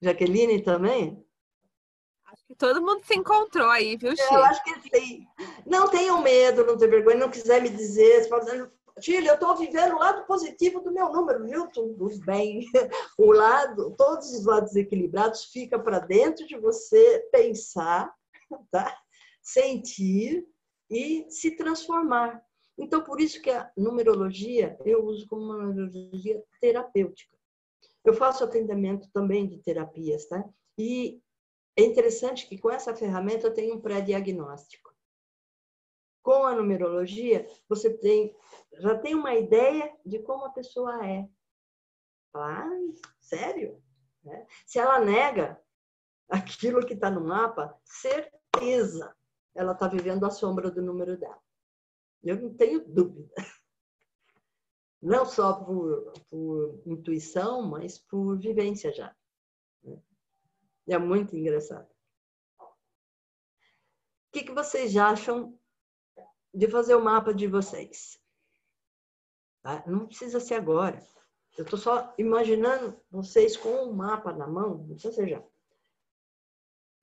Jaqueline também? Acho que todo mundo se encontrou aí, viu, Chico? Eu acho que sim. Não tenham medo, não ter vergonha, não quiser me dizer, Filho, eu estou vivendo o lado positivo do meu número, viu? Tudo bem. O lado, todos os lados equilibrados fica para dentro de você pensar, tá? sentir e se transformar. Então, por isso que a numerologia eu uso como uma numerologia terapêutica. Eu faço atendimento também de terapias, tá? E é interessante que com essa ferramenta eu tenho um pré-diagnóstico. Com a numerologia, você tem, já tem uma ideia de como a pessoa é. Ah, sério? É. Se ela nega aquilo que está no mapa, certeza ela está vivendo a sombra do número dela. Eu não tenho dúvida. Não só por, por intuição, mas por vivência já. É muito engraçado. O que, que vocês acham de fazer o mapa de vocês? Tá? Não precisa ser agora. Eu estou só imaginando vocês com o um mapa na mão, ou seja,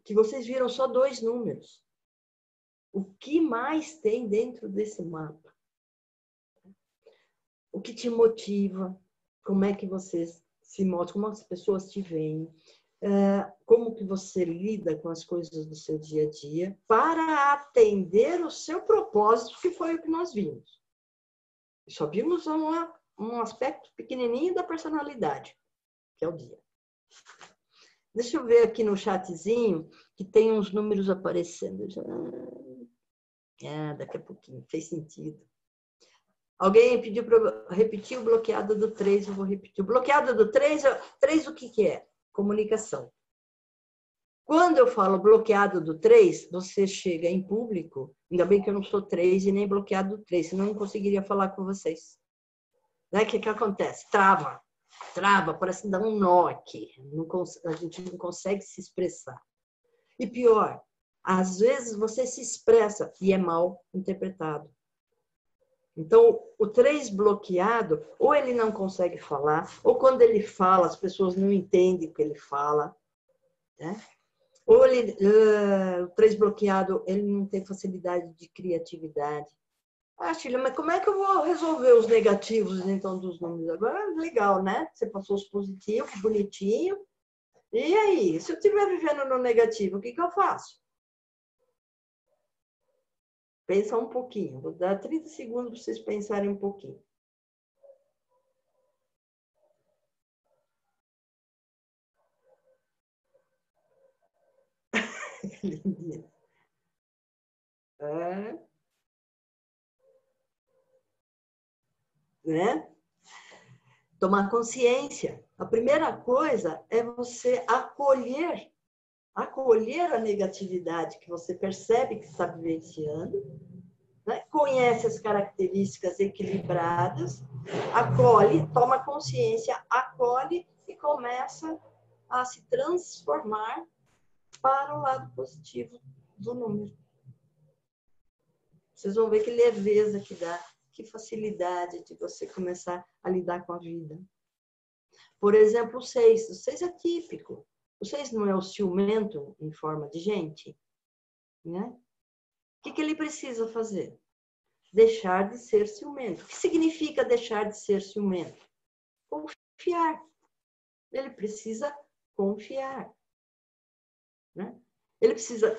que vocês viram só dois números. O que mais tem dentro desse mapa? O que te motiva? Como é que você se mostra? Como as pessoas te veem? É, como que você lida com as coisas do seu dia a dia para atender o seu propósito, que foi o que nós vimos. Só vimos uma, um aspecto pequenininho da personalidade, que é o dia. Deixa eu ver aqui no chatzinho que tem uns números aparecendo já. Ah, daqui a pouquinho, fez sentido. Alguém pediu para repetir o bloqueado do 3, eu vou repetir. O bloqueado do 3, 3 o que, que é? Comunicação. Quando eu falo bloqueado do 3, você chega em público, ainda bem que eu não sou 3 e nem bloqueado do 3, senão eu não conseguiria falar com vocês. Né? O que, que acontece? Trava. Trava, parece dar um nó aqui. A gente não consegue se expressar. E pior, às vezes você se expressa e é mal interpretado. Então, o 3 bloqueado, ou ele não consegue falar, ou quando ele fala, as pessoas não entendem o que ele fala. Né? Ou ele, uh, o 3 bloqueado, ele não tem facilidade de criatividade. Ah, Chile, mas como é que eu vou resolver os negativos, então, dos números? Agora, legal, né? Você passou os positivos, bonitinho. E aí, se eu estiver vivendo no negativo, o que, que eu faço? Pensa um pouquinho. Vou dar 30 segundos para vocês pensarem um pouquinho. é. Né? Tomar consciência. A primeira coisa é você acolher acolher a negatividade que você percebe que está vivenciando, né? conhece as características equilibradas, acolhe, toma consciência, acolhe e começa a se transformar para o lado positivo do número. Vocês vão ver que leveza que dá, que facilidade de você começar a lidar com a vida. Por exemplo, o seis. O seis é típico. Vocês não é o ciumento em forma de gente? Né? O que, que ele precisa fazer? Deixar de ser ciumento. O que significa deixar de ser ciumento? Confiar. Ele precisa confiar. Né? Ele precisa.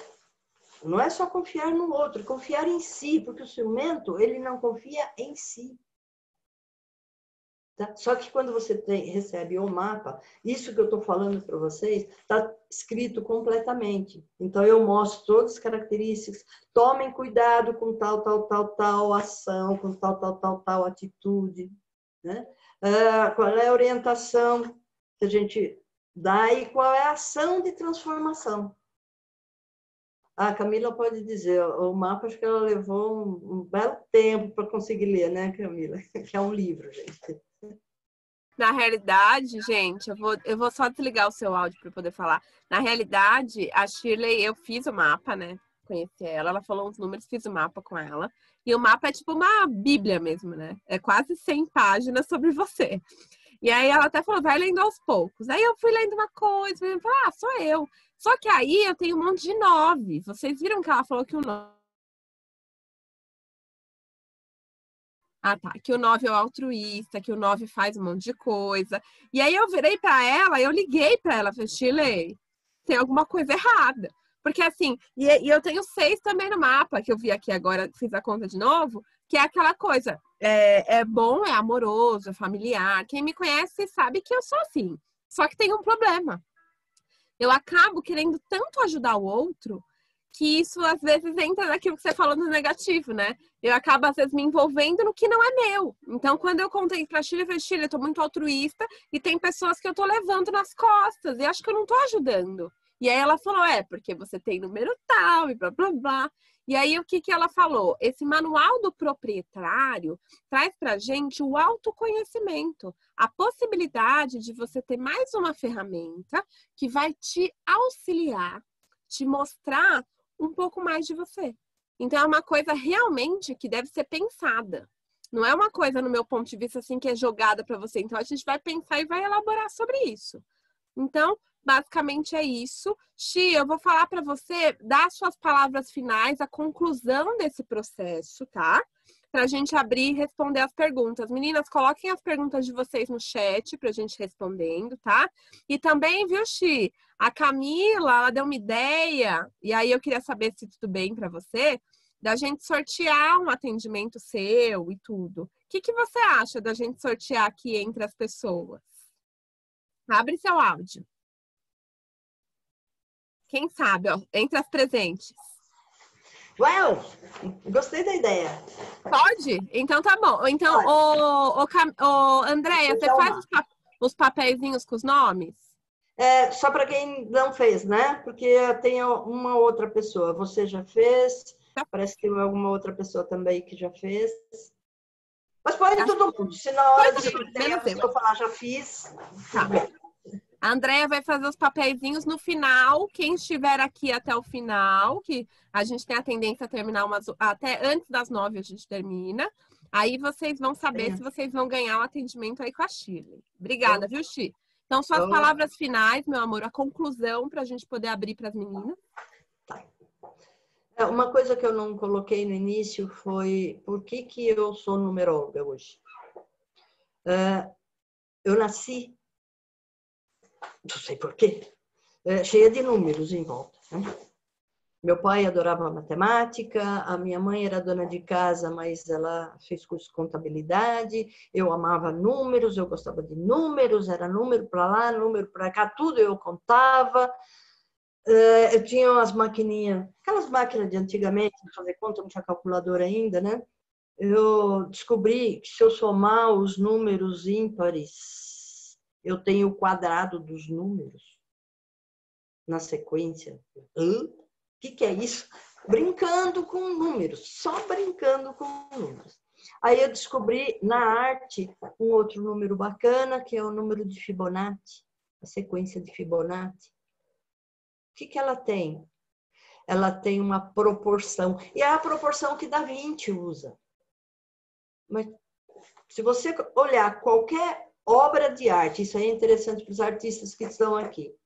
Não é só confiar no outro, confiar em si, porque o ciumento, ele não confia em si. Tá? Só que quando você tem, recebe o mapa, isso que eu estou falando para vocês está escrito completamente. Então eu mostro todas as características. Tomem cuidado com tal, tal, tal, tal ação, com tal, tal, tal, tal atitude. Né? Ah, qual é a orientação que a gente dá e qual é a ação de transformação. A Camila pode dizer, o mapa acho que ela levou um, um belo tempo para conseguir ler, né, Camila? Que é um livro, gente. Na realidade, gente, eu vou, eu vou só desligar o seu áudio para poder falar. Na realidade, a Shirley, eu fiz o mapa, né? Conheci ela, ela falou uns números, fiz o mapa com ela. E o mapa é tipo uma bíblia mesmo, né? É quase 100 páginas sobre você. E aí ela até falou, vai lendo aos poucos. Aí eu fui lendo uma coisa, falei, ah, sou eu. Só que aí eu tenho um monte de nove. Vocês viram que ela falou que o nove Ah, tá. Que o 9 é o altruísta, que o 9 faz um monte de coisa. E aí eu virei para ela, eu liguei para ela, falei, Chile, tem alguma coisa errada. Porque assim, e, e, eu tenho seis também no mapa, que eu vi aqui agora, fiz a conta de novo, que é aquela coisa, é, é bom, é amoroso, é familiar. Quem me conhece sabe que eu sou assim. Só que tem um problema. Eu acabo querendo tanto ajudar o outro que isso às vezes entra naquilo que você falou no negativo, né? Eu acabo às vezes me envolvendo no que não é meu. Então, quando eu contei pra Chile, eu falei, Chile, eu tô muito altruísta e tem pessoas que eu tô levando nas costas e acho que eu não tô ajudando. E aí ela falou, é, porque você tem número tal e blá blá blá. E aí o que, que ela falou? Esse manual do proprietário traz pra gente o autoconhecimento, a possibilidade de você ter mais uma ferramenta que vai te auxiliar, te mostrar um pouco mais de você. Então é uma coisa realmente que deve ser pensada. Não é uma coisa, no meu ponto de vista, assim, que é jogada para você. Então a gente vai pensar e vai elaborar sobre isso. Então, basicamente é isso. Xi, eu vou falar para você dar suas palavras finais, a conclusão desse processo, tá? Para a gente abrir e responder as perguntas. Meninas, coloquem as perguntas de vocês no chat para a gente respondendo, tá? E também, viu, Xi? A Camila, ela deu uma ideia, e aí eu queria saber se tudo bem para você, da gente sortear um atendimento seu e tudo. O que, que você acha da gente sortear aqui entre as pessoas? Abre seu áudio. Quem sabe, ó, entre as presentes. Well, gostei da ideia. Pode? Então tá bom. Então, o, o, o Andréia, você faz os, pa os papeizinhos com os nomes? É, só para quem não fez, né? Porque tem uma outra pessoa. Você já fez, tá. parece que tem alguma outra pessoa também que já fez. Mas pode todo mundo. Se na hora de eu falar já fiz. Tá. A Andrea vai fazer os papeizinhos no final. Quem estiver aqui até o final, que a gente tem a tendência a terminar umas, até antes das nove a gente termina. Aí vocês vão saber é. se vocês vão ganhar o atendimento aí com a Shirley. Obrigada, então, viu, Chi? Então, suas então, palavras finais, meu amor, a conclusão para a gente poder abrir para as meninas. Tá. É, uma coisa que eu não coloquei no início foi por que, que eu sou numeróloga hoje. Uh, eu nasci não sei porquê, é, cheia de números em volta. Né? Meu pai adorava matemática, a minha mãe era dona de casa, mas ela fez curso de contabilidade. Eu amava números, eu gostava de números, era número para lá, número para cá, tudo eu contava. É, eu tinha umas maquininhas, aquelas máquinas de antigamente, de fazer conta, não tinha calculadora ainda, né? Eu descobri que se eu somar os números ímpares eu tenho o quadrado dos números na sequência. O que, que é isso? Brincando com números, só brincando com números. Aí eu descobri na arte um outro número bacana, que é o número de Fibonacci, a sequência de Fibonacci. O que, que ela tem? Ela tem uma proporção, e é a proporção que Da Vinci usa. Mas se você olhar qualquer obra de arte, isso aí é interessante para os artistas que estão aqui.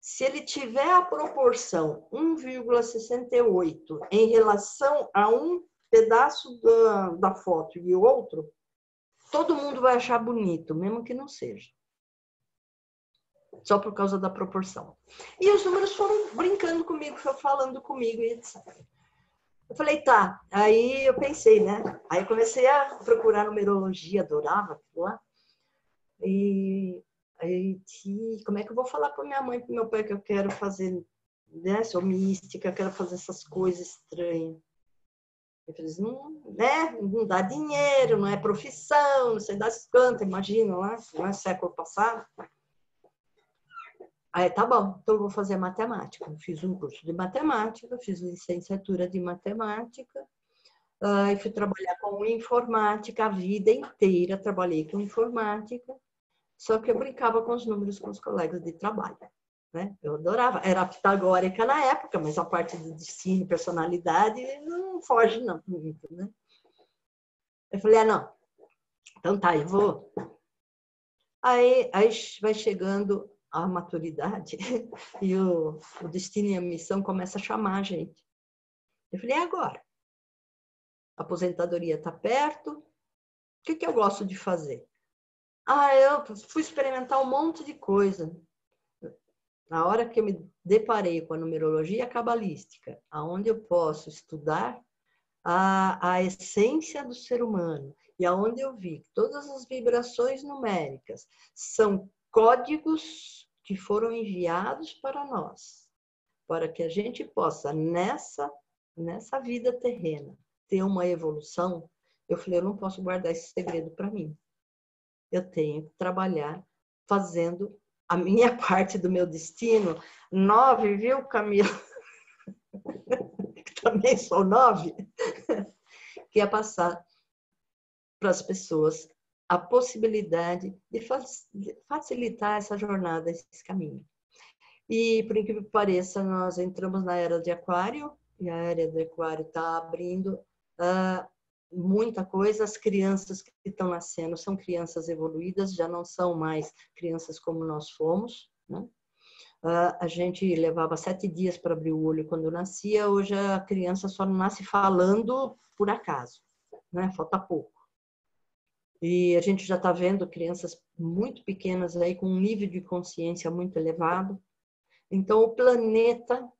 Se ele tiver a proporção 1,68 em relação a um pedaço da, da foto e outro, todo mundo vai achar bonito, mesmo que não seja. Só por causa da proporção. E os números foram brincando comigo, falando comigo e etc. Eu falei, tá. Aí eu pensei, né? Aí eu comecei a procurar numerologia, adorava lá. E aí, como é que eu vou falar para minha mãe, para meu pai que eu quero fazer, né? Sou mística, quero fazer essas coisas estranhas. Eu falei, não, né? Não dá dinheiro, não é profissão, não sei das quantas, imagina lá, não é século passado. Aí, tá bom, então eu vou fazer matemática. Eu fiz um curso de matemática, fiz licenciatura de matemática, uh, e fui trabalhar com informática a vida inteira, trabalhei com informática, só que eu brincava com os números com os colegas de trabalho. Né? Eu adorava, era pitagórica na época, mas a parte de destino e personalidade não foge não muito, né? Eu falei, ah, não, então tá, eu vou. Aí, aí vai chegando a maturidade e o, o destino e a missão começa a chamar a gente. Eu falei, é agora. A aposentadoria está perto. O que, que eu gosto de fazer? Ah, eu fui experimentar um monte de coisa. Na hora que eu me deparei com a numerologia cabalística, aonde eu posso estudar a, a essência do ser humano e aonde eu vi que todas as vibrações numéricas são códigos que foram enviados para nós, para que a gente possa, nessa, nessa vida terrena, ter uma evolução, eu falei, eu não posso guardar esse segredo para mim. Eu tenho que trabalhar fazendo a minha parte do meu destino. Nove, viu, Camila? Também sou nove. que é passar para as pessoas a possibilidade de facilitar essa jornada, esse caminho. E, por incrível que pareça, nós entramos na era de Aquário, e a era de Aquário está abrindo uh, muita coisa. As crianças que estão nascendo são crianças evoluídas, já não são mais crianças como nós fomos. Né? Uh, a gente levava sete dias para abrir o olho quando nascia, hoje a criança só nasce falando por acaso, né? falta pouco. E a gente já está vendo crianças muito pequenas aí com um nível de consciência muito elevado. Então, o planeta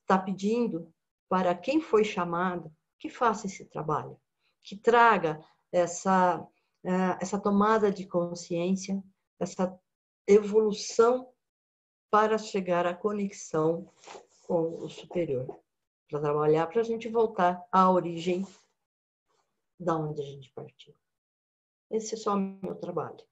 está pedindo para quem foi chamado que faça esse trabalho, que traga essa, é, essa tomada de consciência, essa evolução para chegar à conexão com o superior, para trabalhar, para a gente voltar à origem da onde a gente partiu. Esse é só o meu trabalho.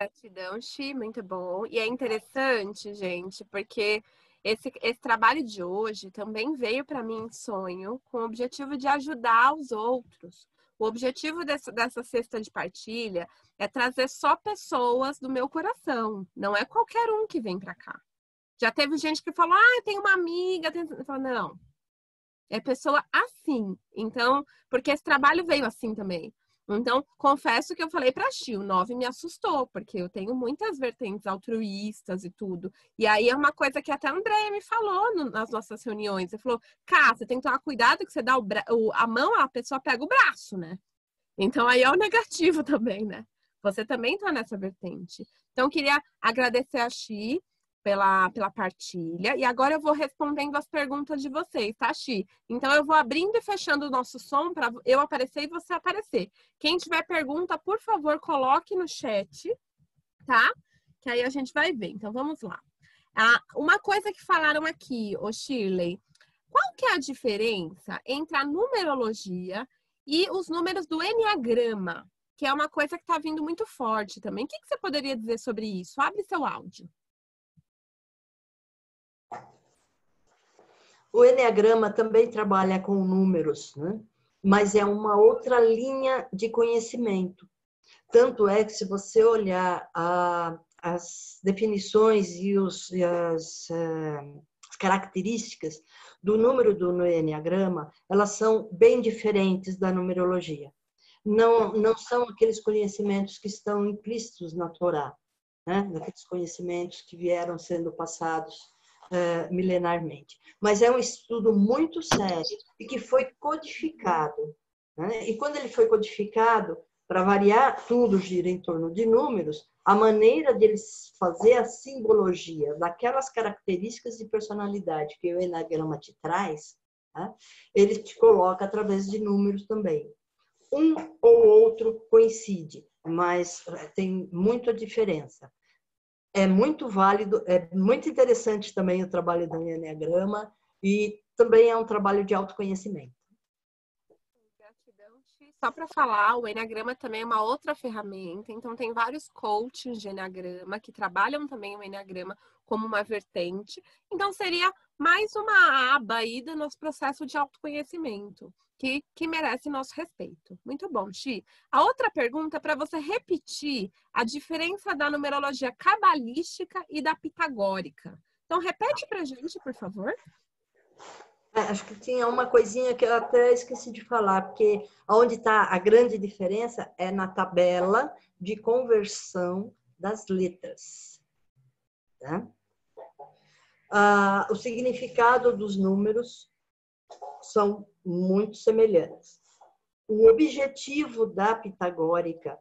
Gratidão, Xi, muito bom. E é interessante, gente, porque esse, esse trabalho de hoje também veio para mim em sonho com o objetivo de ajudar os outros. O objetivo dessa, dessa cesta de partilha é trazer só pessoas do meu coração. Não é qualquer um que vem para cá. Já teve gente que falou, ah, tem uma amiga. Tem... Eu falo, não, é pessoa assim. Então, porque esse trabalho veio assim também. Então, confesso que eu falei para Chi, o 9 me assustou, porque eu tenho muitas vertentes altruístas e tudo. E aí é uma coisa que até a Andréia me falou no, nas nossas reuniões. Ele falou, cara, você tem que tomar cuidado que você dá o, o, a mão, a pessoa pega o braço, né? Então aí é o negativo também, né? Você também tá nessa vertente. Então, queria agradecer a Chi pela, pela partilha. E agora eu vou respondendo as perguntas de vocês, tá, Xi? Então eu vou abrindo e fechando o nosso som para eu aparecer e você aparecer. Quem tiver pergunta, por favor, coloque no chat, tá? Que aí a gente vai ver. Então vamos lá. Ah, uma coisa que falaram aqui, o Shirley, qual que é a diferença entre a numerologia e os números do Enneagrama? Que é uma coisa que está vindo muito forte também. O que, que você poderia dizer sobre isso? Abre seu áudio. O Enneagrama também trabalha com números, né? mas é uma outra linha de conhecimento. Tanto é que, se você olhar a, as definições e, os, e as, uh, as características do número do Enneagrama, elas são bem diferentes da numerologia. Não, não são aqueles conhecimentos que estão implícitos na Torá, né? daqueles conhecimentos que vieram sendo passados uh, milenarmente. Mas é um estudo muito sério e que foi codificado. Né? E quando ele foi codificado, para variar, tudo gira em torno de números, a maneira deles fazer a simbologia daquelas características de personalidade que o Enagrama te traz, né? ele te coloca através de números também. Um ou outro coincide, mas eh, tem muita diferença é muito válido, é muito interessante também o trabalho do Enneagrama e também é um trabalho de autoconhecimento. Só para falar, o Enneagrama também é uma outra ferramenta, então tem vários coaches de Enneagrama que trabalham também o Enneagrama como uma vertente. Então seria mais uma aba aí do nosso processo de autoconhecimento, que, que merece nosso respeito. Muito bom, Ti. A outra pergunta é para você repetir a diferença da numerologia cabalística e da pitagórica. Então repete para gente, por favor. É, acho que tinha uma coisinha que eu até esqueci de falar, porque onde está a grande diferença é na tabela de conversão das letras. Tá? Ah, o significado dos números são muito semelhantes. O objetivo da pitagórica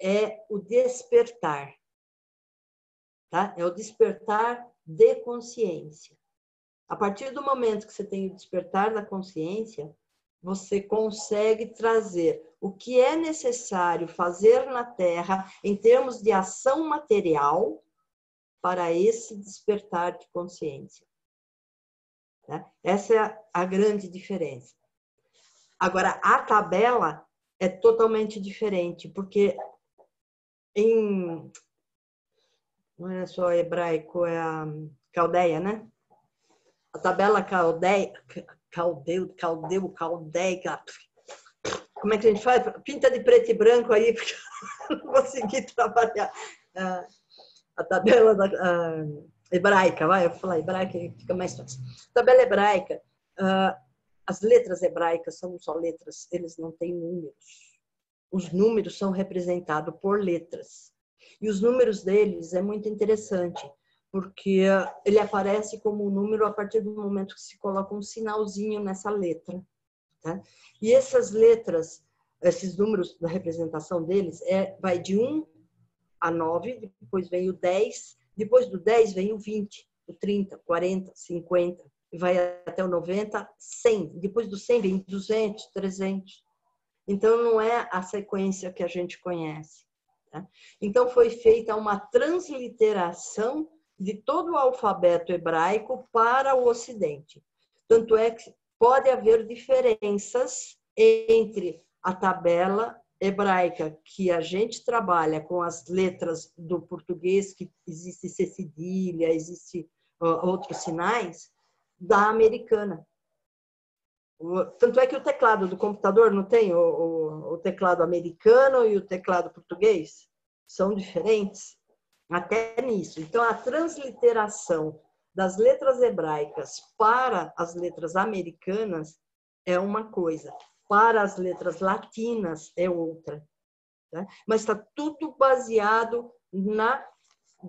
é o despertar, tá? É o despertar de consciência. A partir do momento que você tem o despertar da consciência, você consegue trazer o que é necessário fazer na Terra em termos de ação material para esse despertar de consciência. Né? Essa é a grande diferença. Agora, a tabela é totalmente diferente, porque em. Não é só hebraico, é a caldeia, né? a tabela caldeia, caldeu, caldeu, caldeica. Como é que a gente faz? Pinta de preto e branco aí, porque eu não consegui trabalhar a tabela da, a, hebraica, vai, eu vou falar hebraica fica mais fácil. Tabela hebraica, as letras hebraicas são só letras, eles não têm números. Os números são representados por letras. E os números deles é muito interessante porque ele aparece como um número a partir do momento que se coloca um sinalzinho nessa letra. Tá? E essas letras, esses números da representação deles, é, vai de 1 a 9, depois vem o 10, depois do 10 vem o 20, o 30, 40, 50, e vai até o 90, 100. Depois do 100 vem 200, 300. Então, não é a sequência que a gente conhece. Tá? Então, foi feita uma transliteração de todo o alfabeto hebraico para o Ocidente. Tanto é que pode haver diferenças entre a tabela hebraica que a gente trabalha com as letras do português, que existe cedilha, existe uh, outros sinais, da americana. Tanto é que o teclado do computador não tem o, o, o teclado americano e o teclado português? São diferentes até nisso. Então, a transliteração das letras hebraicas para as letras americanas é uma coisa, para as letras latinas é outra. Né? Mas está tudo baseado na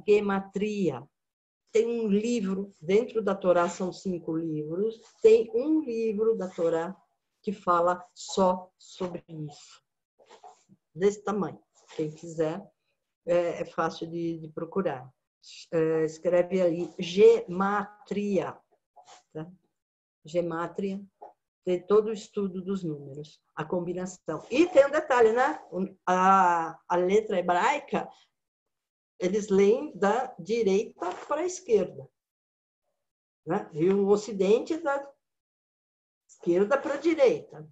gematria. Tem um livro, dentro da Torá são cinco livros, tem um livro da Torá que fala só sobre isso. Desse tamanho. Quem quiser, é, é fácil de, de procurar. É, escreve ali gematria. Tá? Gematria tem todo o estudo dos números, a combinação. E tem um detalhe, né? A, a letra hebraica, eles leem da direita para a esquerda. Né? E o ocidente da esquerda para a direita.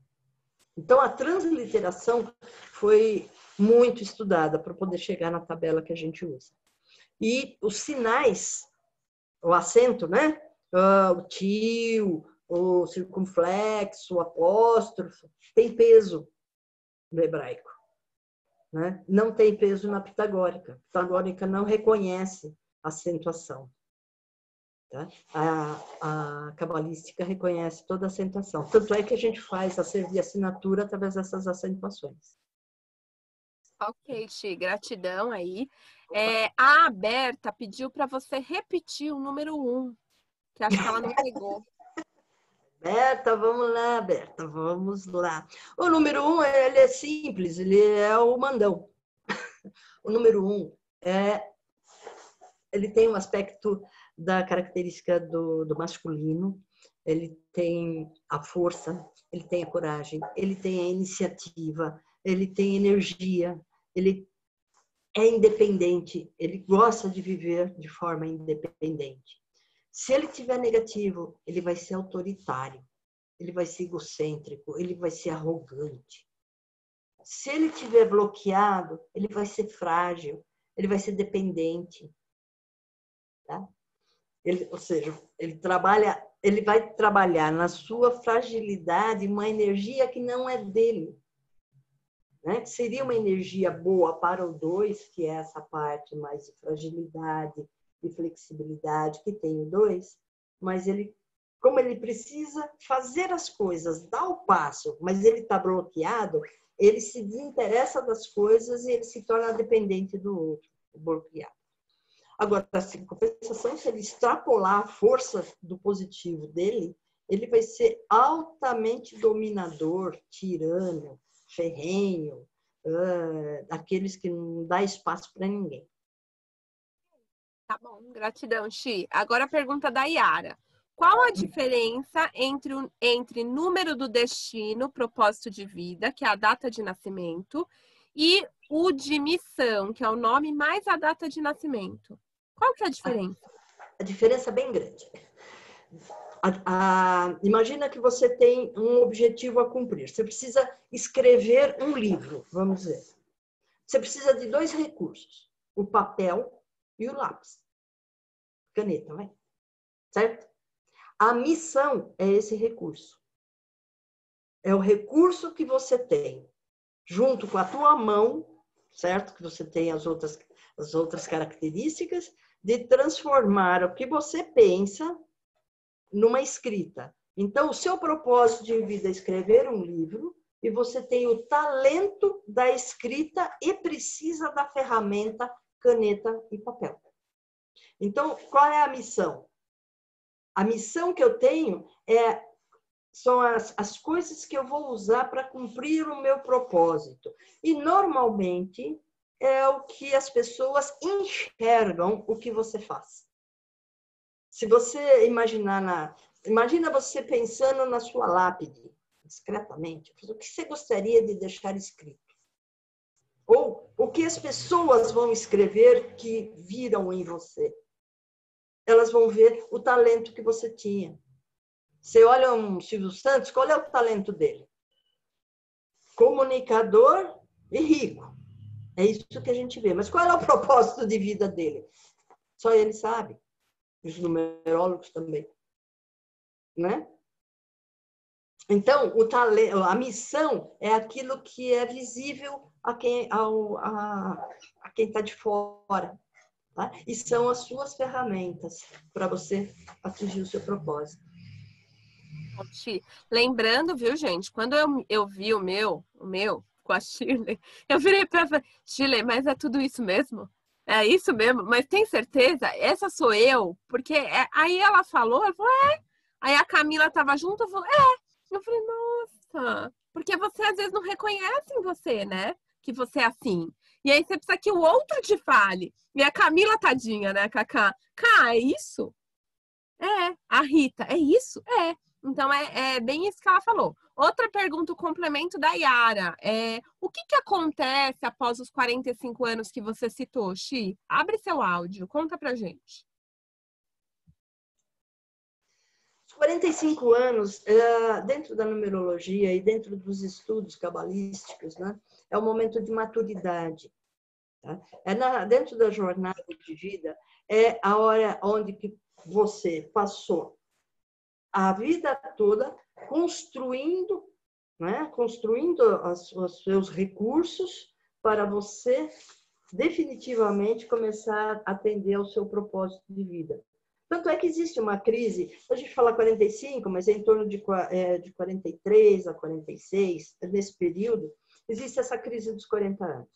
Então, a transliteração foi muito estudada para poder chegar na tabela que a gente usa. E os sinais, o acento, né? Uh, o tio, o circunflexo, o apóstrofo, tem peso no hebraico. Né? Não tem peso na pitagórica. A pitagórica não reconhece acentuação. Tá? A, a cabalística reconhece toda a acentuação. Tanto é que a gente faz a servir assinatura através dessas acentuações. Ok, Ti, gratidão aí. É, a Aberta pediu para você repetir o número 1, um, que acho que ela não pegou. Berta, vamos lá, Berta, vamos lá. O número um, ele é simples, ele é o mandão. O número um é, ele tem um aspecto da característica do, do masculino, ele tem a força, ele tem a coragem, ele tem a iniciativa, ele tem energia, ele é independente, ele gosta de viver de forma independente. Se ele tiver negativo, ele vai ser autoritário, ele vai ser egocêntrico, ele vai ser arrogante. se ele tiver bloqueado, ele vai ser frágil, ele vai ser dependente. Tá? Ele, ou seja, ele trabalha, ele vai trabalhar na sua fragilidade uma energia que não é dele. Né? Seria uma energia boa para o dois, que é essa parte mais de fragilidade e flexibilidade que tem o dois, mas ele, como ele precisa fazer as coisas, dar o passo, mas ele está bloqueado, ele se desinteressa das coisas e ele se torna dependente do outro, bloqueado. Agora, assim, compensação, se ele extrapolar a força do positivo dele, ele vai ser altamente dominador, tirano, ferrenho, uh, daqueles que não dá espaço para ninguém. Tá bom, gratidão, Xi. Agora a pergunta da Yara. Qual a diferença entre, entre número do destino, propósito de vida, que é a data de nascimento, e o de missão, que é o nome mais a data de nascimento? Qual que é a diferença? A, a diferença é bem grande. A, a, imagina que você tem um objetivo a cumprir. Você precisa escrever um livro, vamos dizer. Você precisa de dois recursos: o papel e o lápis. Caneta, vai. Certo? A missão é esse recurso. É o recurso que você tem, junto com a tua mão, certo? Que você tem as outras, as outras características, de transformar o que você pensa numa escrita. Então, o seu propósito de vida é escrever um livro e você tem o talento da escrita e precisa da ferramenta caneta e papel. Então, qual é a missão? A missão que eu tenho é são as, as coisas que eu vou usar para cumprir o meu propósito. E normalmente é o que as pessoas enxergam o que você faz. Se você imaginar na. Imagina você pensando na sua lápide, discretamente, o que você gostaria de deixar escrito? O que as pessoas vão escrever que viram em você? Elas vão ver o talento que você tinha. Você olha um Silvio Santos, qual é o talento dele? Comunicador e rico. É isso que a gente vê. Mas qual é o propósito de vida dele? Só ele sabe os numerólogos também. Né? Então, talento, a missão é aquilo que é visível a quem a, a está de fora. Tá? E são as suas ferramentas para você atingir o seu propósito. Lembrando, viu, gente, quando eu, eu vi o meu, o meu, com a Shirley, eu virei para ela Shirley, mas é tudo isso mesmo? É isso mesmo, mas tem certeza? Essa sou eu? Porque é... aí ela falou, ela falou, é. Aí a Camila tava junto, eu falei, é. Eu falei, nossa, porque você às vezes não reconhece em você, né? Que você é assim. E aí você precisa que o outro te fale. E a Camila, tadinha, né, Cacá? Cá, é isso? É. A Rita, é isso? É. Então é, é, bem isso que ela falou. Outra pergunta, o complemento da Yara. É, o que, que acontece após os 45 anos que você citou, Xi? Abre seu áudio, conta pra gente. 45 anos, é, dentro da numerologia e dentro dos estudos cabalísticos, né, é o momento de maturidade. Tá? É na, dentro da jornada de vida, é a hora onde que você passou a vida toda construindo, né? construindo os, os seus recursos para você definitivamente começar a atender ao seu propósito de vida. Tanto é que existe uma crise, a gente fala 45, mas é em torno de, é, de 43 a 46, nesse período, existe essa crise dos 40 anos.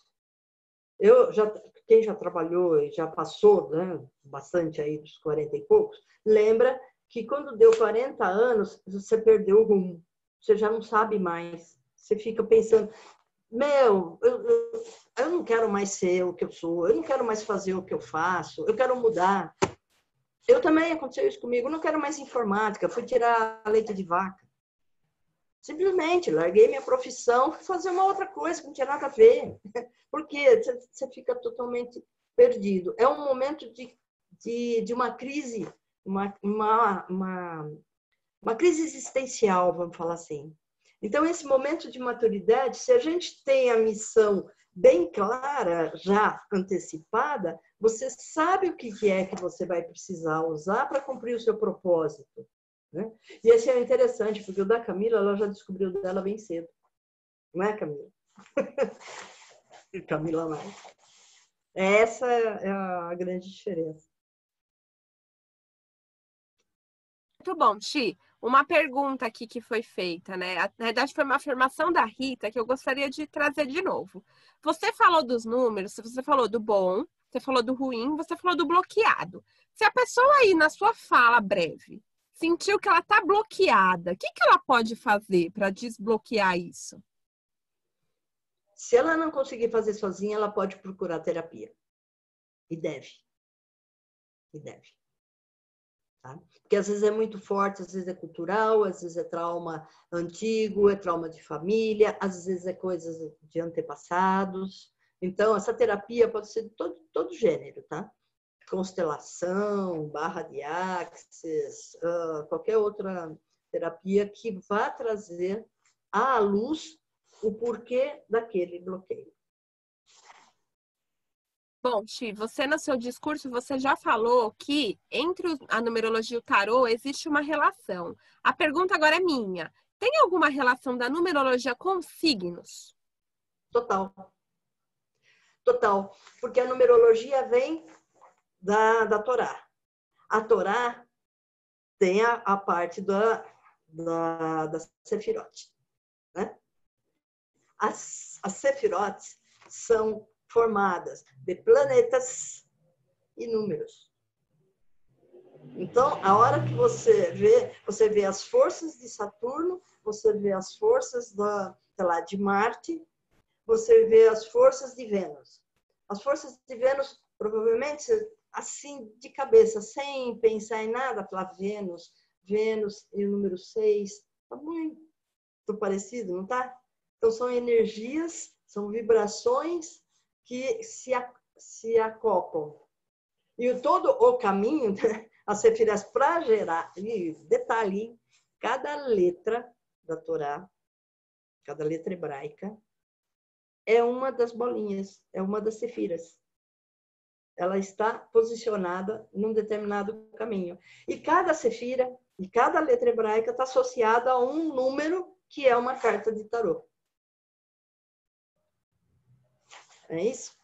Eu já, quem já trabalhou e já passou né, bastante aí dos 40 e poucos, lembra que quando deu 40 anos, você perdeu o rumo. Você já não sabe mais. Você fica pensando, meu, eu, eu, eu, não quero mais ser o que eu sou, eu não quero mais fazer o que eu faço, eu quero mudar. Eu também aconteceu isso comigo, não quero mais informática, fui tirar leite de vaca. Simplesmente larguei minha profissão, fui fazer uma outra coisa que não tinha nada a ver. Porque você fica totalmente perdido. É um momento de, de, de uma crise uma, uma, uma, uma crise existencial, vamos falar assim. Então, esse momento de maturidade, se a gente tem a missão bem clara, já antecipada, você sabe o que é que você vai precisar usar para cumprir o seu propósito. Né? E esse é interessante, porque o da Camila, ela já descobriu dela bem cedo. Não é, Camila? Camila mais. Essa é a grande diferença. Muito bom, Ti. Uma pergunta aqui que foi feita, né? Na verdade, foi uma afirmação da Rita que eu gostaria de trazer de novo. Você falou dos números, você falou do bom, você falou do ruim, você falou do bloqueado. Se a pessoa aí na sua fala breve sentiu que ela está bloqueada, o que, que ela pode fazer para desbloquear isso? Se ela não conseguir fazer sozinha, ela pode procurar terapia. E deve. E deve. Tá? Porque às vezes é muito forte, às vezes é cultural, às vezes é trauma antigo, é trauma de família, às vezes é coisas de antepassados. Então, essa terapia pode ser de todo, todo gênero, tá? Constelação, barra de axis, uh, qualquer outra terapia que vá trazer à luz o porquê daquele bloqueio. Bom, Ti, você no seu discurso você já falou que entre a numerologia e o tarô existe uma relação. A pergunta agora é minha. Tem alguma relação da numerologia com signos? Total. Total. Porque a numerologia vem da, da Torá. A Torá tem a, a parte da, da, da Sefirot. Né? As, as Sefirot são formadas de planetas e números. Então, a hora que você vê, você vê as forças de Saturno, você vê as forças da, sei lá, de Marte, você vê as forças de Vênus. As forças de Vênus, provavelmente, assim, de cabeça, sem pensar em nada, falar Vênus, Vênus e o número 6, tá muito parecido, não tá? Então, são energias, são vibrações que se, se acoplam. E todo o caminho, as sefirás para gerar, e detalhe, cada letra da Torá, cada letra hebraica, é uma das bolinhas, é uma das sefiras. Ela está posicionada num determinado caminho. E cada sefira, e cada letra hebraica está associada a um número que é uma carta de tarô. É isso?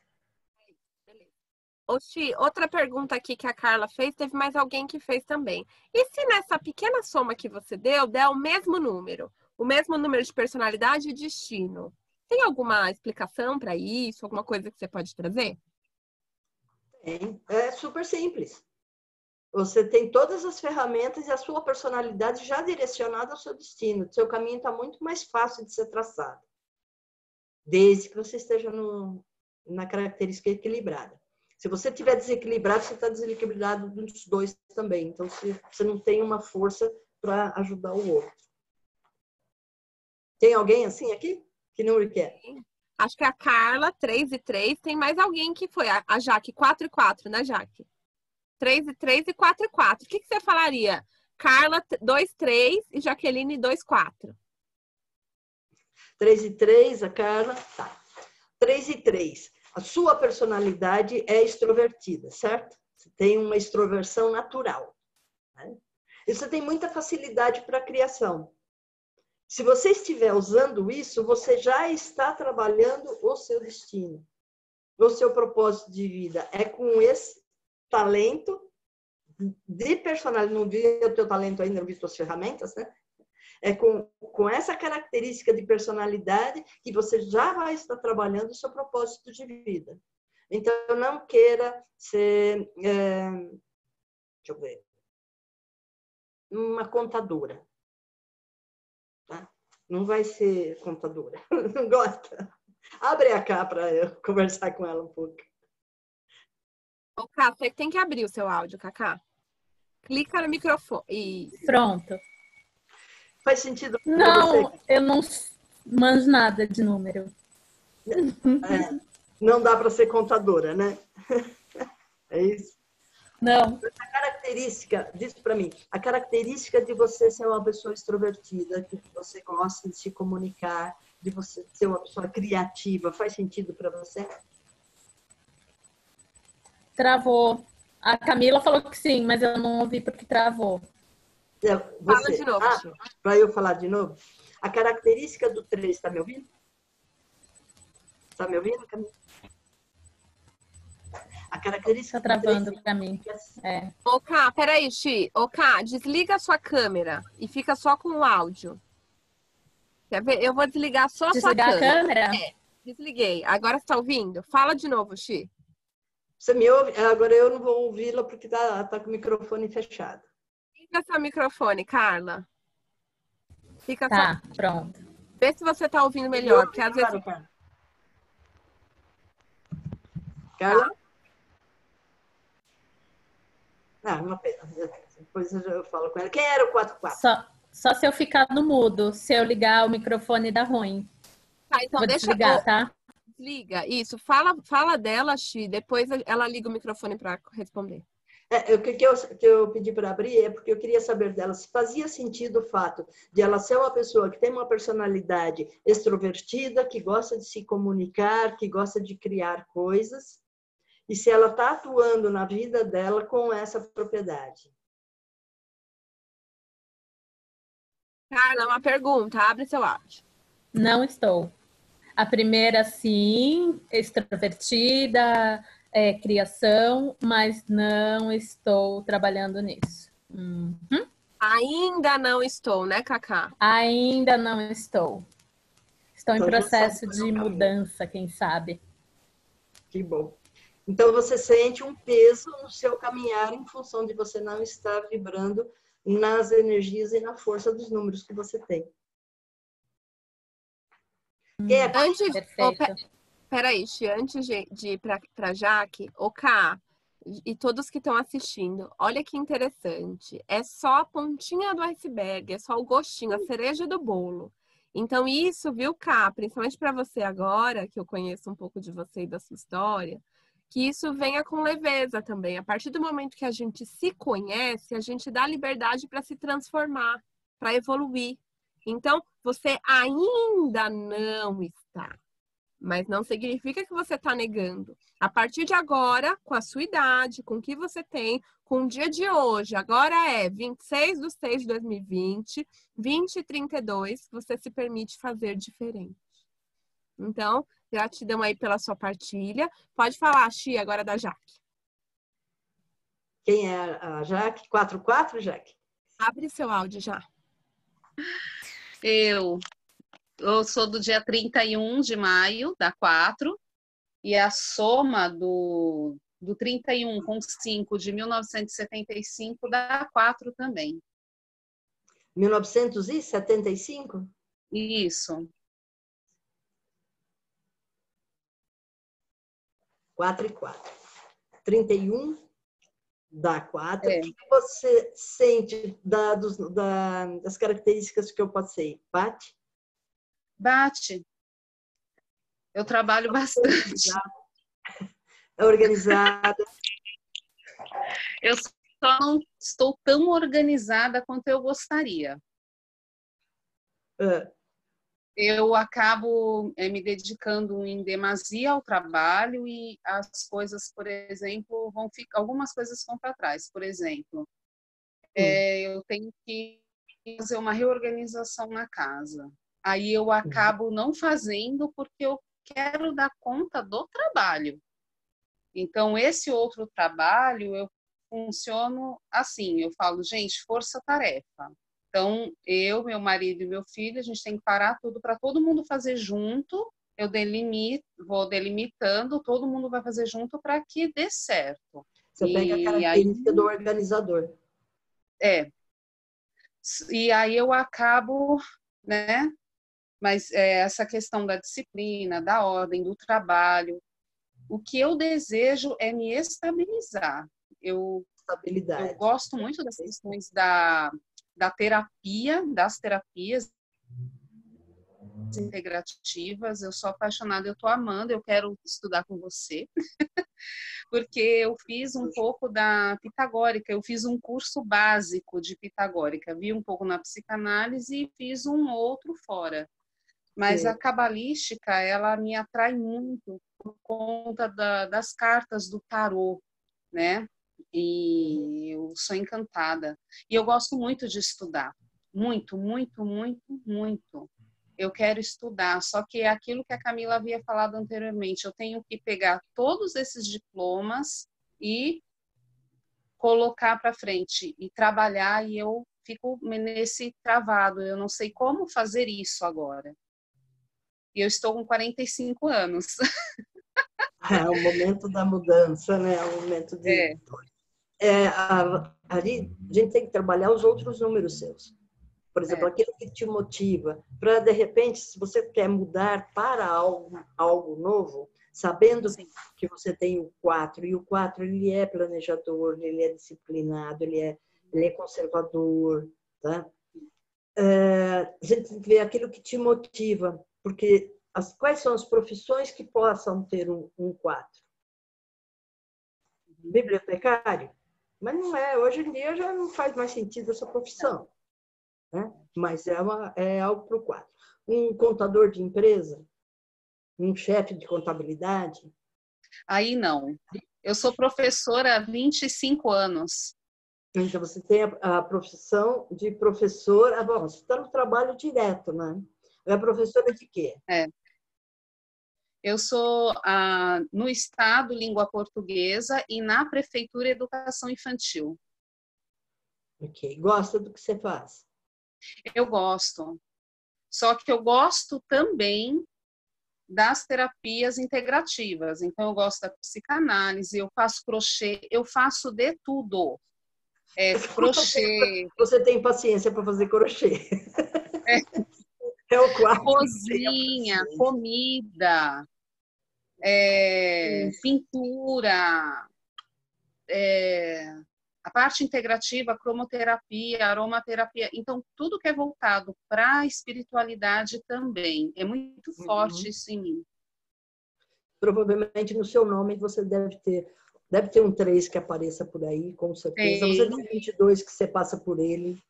Oxi, outra pergunta aqui que a Carla fez, teve mais alguém que fez também. E se nessa pequena soma que você deu, der o mesmo número? O mesmo número de personalidade e destino? Tem alguma explicação para isso? Alguma coisa que você pode trazer? Tem. É super simples. Você tem todas as ferramentas e a sua personalidade já direcionada ao seu destino. O seu caminho está muito mais fácil de ser traçado. Desde que você esteja no, na característica equilibrada. Se você estiver desequilibrado, você está desequilibrado dos dois também. Então, você não tem uma força para ajudar o outro. Tem alguém assim aqui? Que não quer? Acho que a Carla, 3 e 3. Tem mais alguém que foi. A Jaque, 4 e 4, né, Jaque? 3 e 3 e 4 e 4. O que, que você falaria? Carla, 2, 3 e Jaqueline, 2, 4. 3 e 3, a Carla. Tá. 3 e 3. A sua personalidade é extrovertida, certo? Você tem uma extroversão natural. Né? E você tem muita facilidade para a criação. Se você estiver usando isso, você já está trabalhando o seu destino, o seu propósito de vida. É com esse talento de personalidade. Não vi o teu talento ainda, não vi suas ferramentas, né? É com, com essa característica de personalidade que você já vai estar trabalhando o seu propósito de vida. Então, não queira ser, é, deixa eu ver, uma contadora. Não vai ser contadora. Não gosta? Abre a cá para eu conversar com ela um pouco. Ô, Cá, você tem que abrir o seu áudio, Cacá. Clica no microfone. E... Pronto. Faz sentido? Não, você? eu não manjo nada de número. É, não dá para ser contadora, né? É isso? Não. Essa característica, diz para mim, a característica de você ser uma pessoa extrovertida, que você gosta de se comunicar, de você ser uma pessoa criativa, faz sentido para você? Travou. A Camila falou que sim, mas eu não ouvi porque travou. É, Fala você, de novo, ah, para eu falar de novo? A característica do 3, está me ouvindo? Está me ouvindo, Camila? Característica Tá travando para mim. É. Ô, Ká, peraí, Xi. Ô, Ká, desliga a sua câmera e fica só com o áudio. Quer ver? Eu vou desligar só a sua Desligar a câmera. câmera? Desliguei. Agora você tá ouvindo? Fala de novo, Xi. Você me ouve? Agora eu não vou ouvi-la porque está tá com o microfone fechado. Liga seu microfone, Carla. Fica Tá, só. pronto. Vê se você tá ouvindo melhor, porque às vezes. Carla. Ah, uma pena. Depois eu falo com ela. Quem era o 44? Só, só se eu ficar no mudo. Se eu ligar o microfone dá ruim. Tá, então Vou deixa desligar, eu. tá? Desliga. Isso. Fala, fala dela, Xi. Depois ela liga o microfone para responder. É, o que, que, eu, que eu pedi para abrir é porque eu queria saber dela se fazia sentido o fato de ela ser uma pessoa que tem uma personalidade extrovertida, que gosta de se comunicar, que gosta de criar coisas, e se ela está atuando na vida dela com essa propriedade. Carla, uma pergunta. Abre seu áudio. Não estou. A primeira, sim, extrovertida, é, criação, mas não estou trabalhando nisso. Uhum. Ainda não estou, né, Cacá? Ainda não estou. Estou em Então processo de mudança, quem sabe. Que bom. Então você sente um peso no seu caminhar em função de você não estar vibrando nas energias e na força dos números que você tem. É Antes, peraí, Xi, antes de, de ir para Jaque, o Cá e todos que estão assistindo, olha que interessante. É só a pontinha do iceberg, é só o gostinho, a cereja do bolo. Então, isso, viu, Cá, principalmente para você agora, que eu conheço um pouco de você e da sua história, que isso venha com leveza também. A partir do momento que a gente se conhece, a gente dá liberdade para se transformar, para evoluir. Então, você ainda não está. Mas não significa que você está negando. A partir de agora, com a sua idade, com o que você tem, com o dia de hoje, agora é 26 de 6 de 2020, 20 e 32, você se permite fazer diferente. Então, gratidão aí pela sua partilha. Pode falar, Xi, agora da Jaque. Quem é a Jaque? 44, Jaque? Abre seu áudio já. Eu, eu sou do dia 31 de maio, da 4, e a soma do, do 31 com 5 de 1975 dá 4 também. 1975? Isso. 4 e 4. 31 dá 4. É. O que você sente da- dos- da- das características que eu passei? Bate? Bate. Eu trabalho bastante. É organizada. Eu só não estou tão organizada quanto eu gostaria. Ah, eu acabo eh, me dedicando em demasia ao trabalho e as coisas, por exemplo, vão ficar, algumas coisas ficam para trás. Por exemplo, eh, eu tenho que fazer uma reorganização na casa. Aí eu acabo não fazendo porque eu quero dar conta do trabalho. Então, esse outro trabalho, eu funciono assim, eu falo, gente, força-tarefa. Então, eu, meu marido e meu filho, a gente tem que parar tudo para todo mundo fazer junto. Eu delimito, vou delimitando, todo mundo vai fazer junto para que dê certo. Você pega a E característica aí- do organizador. É. E aí eu acabo, né? Mas é, essa questão da disciplina, da ordem, do trabalho, o que eu desejo é me estabilizar. Eu Estabilidade. Eu gosto muito das questões da, da terapia, das terapias. integrativas. Eu sou apaixonada, eu estou amando, eu quero estudar com você, porque eu fiz um pouco da pitagórica, eu fiz um curso básico de pitagórica, vi um pouco na psicanálise e fiz um outro fora. Mas Sim. a cabalística, ela me atrai muito por conta da, das cartas do tarô, né? E eu sou encantada. E eu gosto muito de estudar. Muito, muito, muito, muito eu quero estudar. Só que é aquilo que a Camila havia falado anteriormente, eu tenho que pegar todos esses diplomas e colocar para frente e trabalhar e eu fico nesse travado, eu não sei como fazer isso agora. E eu estou com 45 anos. É o momento da mudança, né? É o momento de. É. É, a, ali, a gente tem que trabalhar os outros números seus. Por exemplo, é. aquilo que te motiva para, de repente, se você quer mudar para algo, algo novo, sabendo Sim. que você tem o 4, e o 4 ele é planejador, ele é disciplinado, ele é, ele é conservador, tá? É, a gente tem que ver aquilo que te motiva, porque as, quais são as profissões que possam ter um, um 4? Bibliotecário? Mas não é, hoje em dia já não faz mais sentido essa profissão né? mas é, uma, é algo para o quadro. Um contador de empresa, um chefe de contabilidade. Aí não. Eu sou professora há 25 anos. Então, você tem a, a profissão de professora. Ah, bom, você está no trabalho direto, né? É professora de quê? É. Eu sou ah, no Estado Língua Portuguesa e na Prefeitura Educação Infantil. Ok. Gosta do que você faz? Eu gosto. Só que eu gosto também das terapias integrativas. Então, eu gosto da psicanálise, eu faço crochê, eu faço de tudo. É, crochê. Você tem paciência para fazer crochê. É, é o quarto. Cozinha, comida, é, pintura, é, a parte integrativa, cromoterapia, aromaterapia, então tudo que é voltado para a espiritualidade também é muito uhum. forte isso em mim. Provavelmente no seu nome você deve ter deve ter um 3 que apareça por aí, com certeza. Você tem 22 que você passa por ele,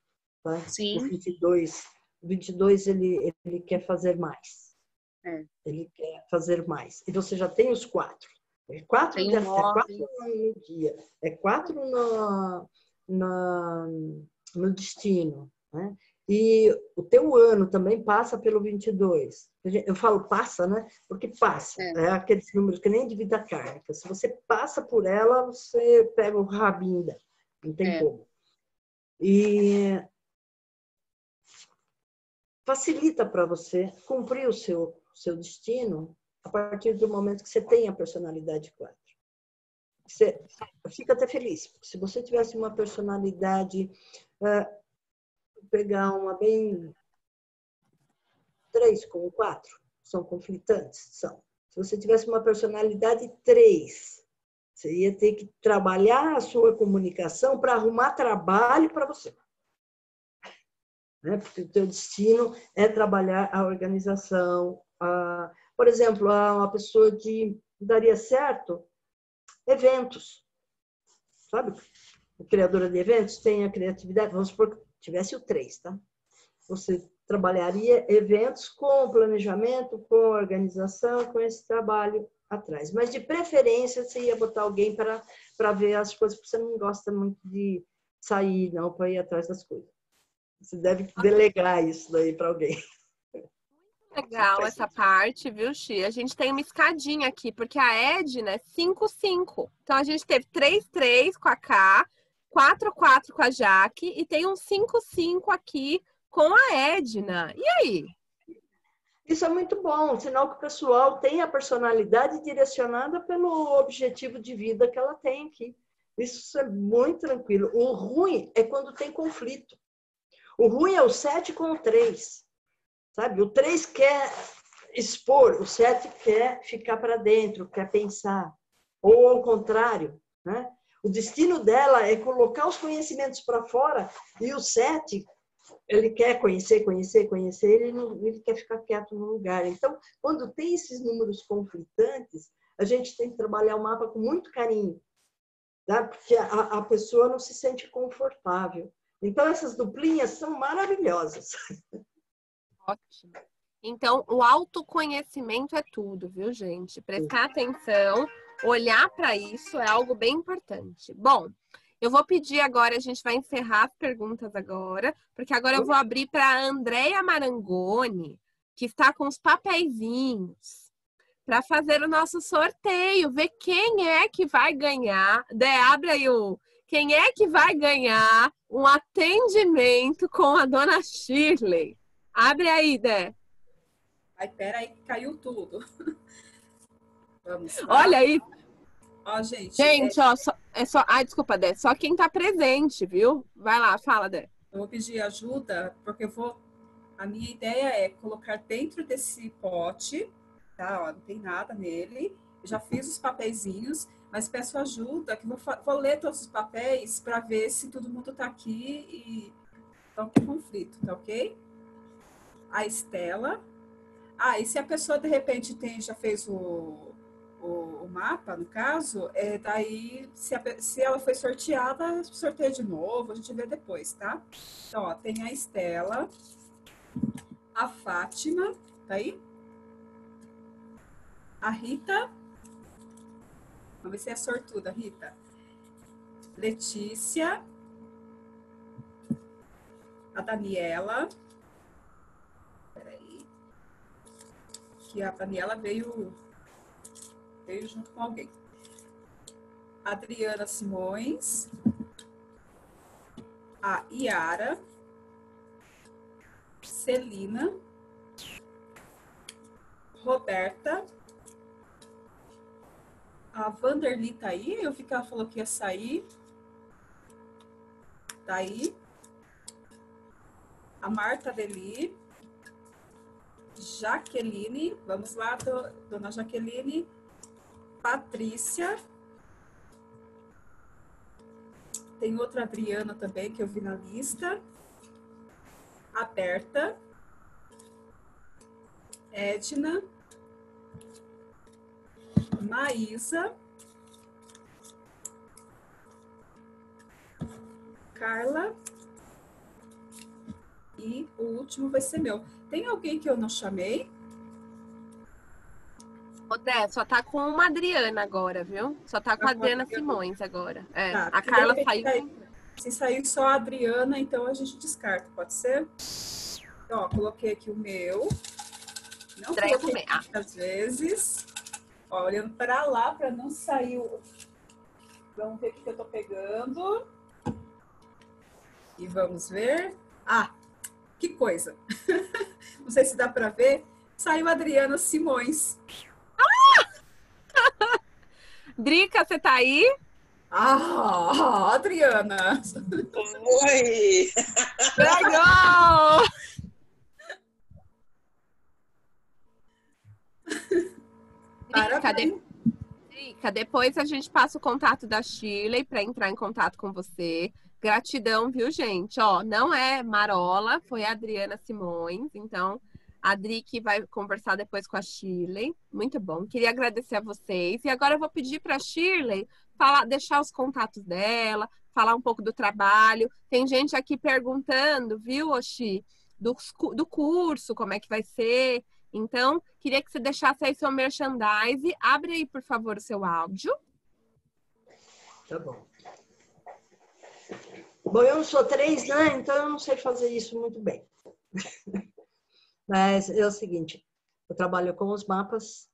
tá? Sim. O 22, o 22 ele ele quer fazer mais. É. Ele quer fazer mais. E você já tem os quatro. É quatro, Tem é quatro no dia, é quatro no, no, no destino. Né? E o teu ano também passa pelo 22. Eu falo passa, né? Porque passa. É, é aqueles números que nem de vida kármica. Se você passa por ela, você pega o rabinho dela. Não tem é. como. E facilita para você cumprir o seu, seu destino a partir do momento que você tem a personalidade 4. Você fica até feliz. Se você tivesse uma personalidade, uh, pegar uma bem. Três com quatro, são conflitantes? São. Se você tivesse uma personalidade 3, você ia ter que trabalhar a sua comunicação para arrumar trabalho para você. Né? Porque o teu destino é trabalhar a organização, a por exemplo, uma pessoa que daria certo eventos, sabe? Criadora de eventos tem a criatividade, vamos supor que tivesse o três, tá? Você trabalharia eventos com planejamento, com organização, com esse trabalho atrás. Mas de preferência você ia botar alguém para ver as coisas, porque você não gosta muito de sair, não, para ir atrás das coisas. Você deve delegar isso daí para alguém legal essa parte, viu, Xi? A gente tem uma escadinha aqui, porque a Edna é 5-5. Então a gente teve 3-3 com a K, 4-4 com a Jaque e tem um 5-5 aqui com a Edna. E aí? Isso é muito bom, sinal que o pessoal tem a personalidade direcionada pelo objetivo de vida que ela tem aqui. Isso é muito tranquilo. O ruim é quando tem conflito. O ruim é o 7 com o 3. Sabe? O 3 quer expor, o 7 quer ficar para dentro, quer pensar. Ou ao contrário, né? O destino dela é colocar os conhecimentos para fora e o 7 ele quer conhecer, conhecer, conhecer, ele, não, ele quer ficar quieto no lugar. Então, quando tem esses números conflitantes, a gente tem que trabalhar o mapa com muito carinho, tá? porque a, a pessoa não se sente confortável. Então, essas duplinhas são maravilhosas. Ótimo. Então, o autoconhecimento é tudo, viu, gente? Prestar atenção, olhar para isso é algo bem importante. Bom, eu vou pedir agora, a gente vai encerrar as perguntas agora, porque agora eu vou abrir para a Andréia Marangoni, que está com os papeizinhos, para fazer o nosso sorteio, ver quem é que vai ganhar. Dé, abre aí o. Quem é que vai ganhar um atendimento com a dona Shirley? Abre aí, Dé. Ai, peraí, caiu tudo. Vamos. Lá. Olha aí, Ó, gente. Gente, é... ó, só, é só. Ai, desculpa, Dé. Só quem tá presente, viu? Vai lá, fala, Dé. Eu vou pedir ajuda, porque eu vou. A minha ideia é colocar dentro desse pote, tá? Ó, não tem nada nele. Eu já fiz os papeizinhos, mas peço ajuda, que vou, vou ler todos os papéis para ver se todo mundo tá aqui e estão com conflito, tá ok? A Estela. Ah, e se a pessoa de repente tem, já fez o, o, o, mapa, no caso, é, daí, se, a, se ela foi sorteada, sorteia de novo, a gente vê depois, tá? Então, ó, tem a Estela, a Fátima, tá aí? A Rita, vamos ver se é sortuda, Rita. Letícia, a Daniela, peraí, que a Daniela veio veio junto com alguém. Adriana Simões, a Iara, Celina, Roberta, a Vanderly tá aí, eu ela falou que ia sair. Tá aí. A Marta Deli, Jaqueline, vamos lá, dona Jaqueline, Patrícia. Tem outra Adriana também que eu vi na lista. A Berta. Edna. Maísa. Carla. E o último vai ser meu. Tem alguém que eu não chamei? Odé, só tá com uma Adriana agora, viu? Só tá com a Adriana Simões agora. É, tá, a Carla saiu. Se sair só a Adriana, então a gente descarta, pode ser? Então, ó, coloquei aqui o meu. Não Andréia coloquei muitas vezes. Ó, olhando para lá para não sair o. Vamos ver o que eu tô pegando. E vamos ver. Ah, que coisa! não sei se dá para ver. Saiu a Adriana Simões. Drica, você tá aí? Ah, Adriana! Oi! Legal! De... Drica, depois a gente passa o contato da Shirley para entrar em contato com você. Gratidão, viu, gente? Ó, não é Marola, foi a Adriana Simões, então a Adri que vai conversar depois com a Shirley. Muito bom. Queria agradecer a vocês. E agora eu vou pedir para a Shirley falar, deixar os contatos dela, falar um pouco do trabalho. Tem gente aqui perguntando, viu, Oxi, do, do curso, como é que vai ser. Então, queria que você deixasse aí seu merchandise. Abre aí, por favor, o seu áudio. Tá bom. Bom, eu não sou três, né? Então eu não sei fazer isso muito bem. Mas é o seguinte, eu trabalho com os mapas,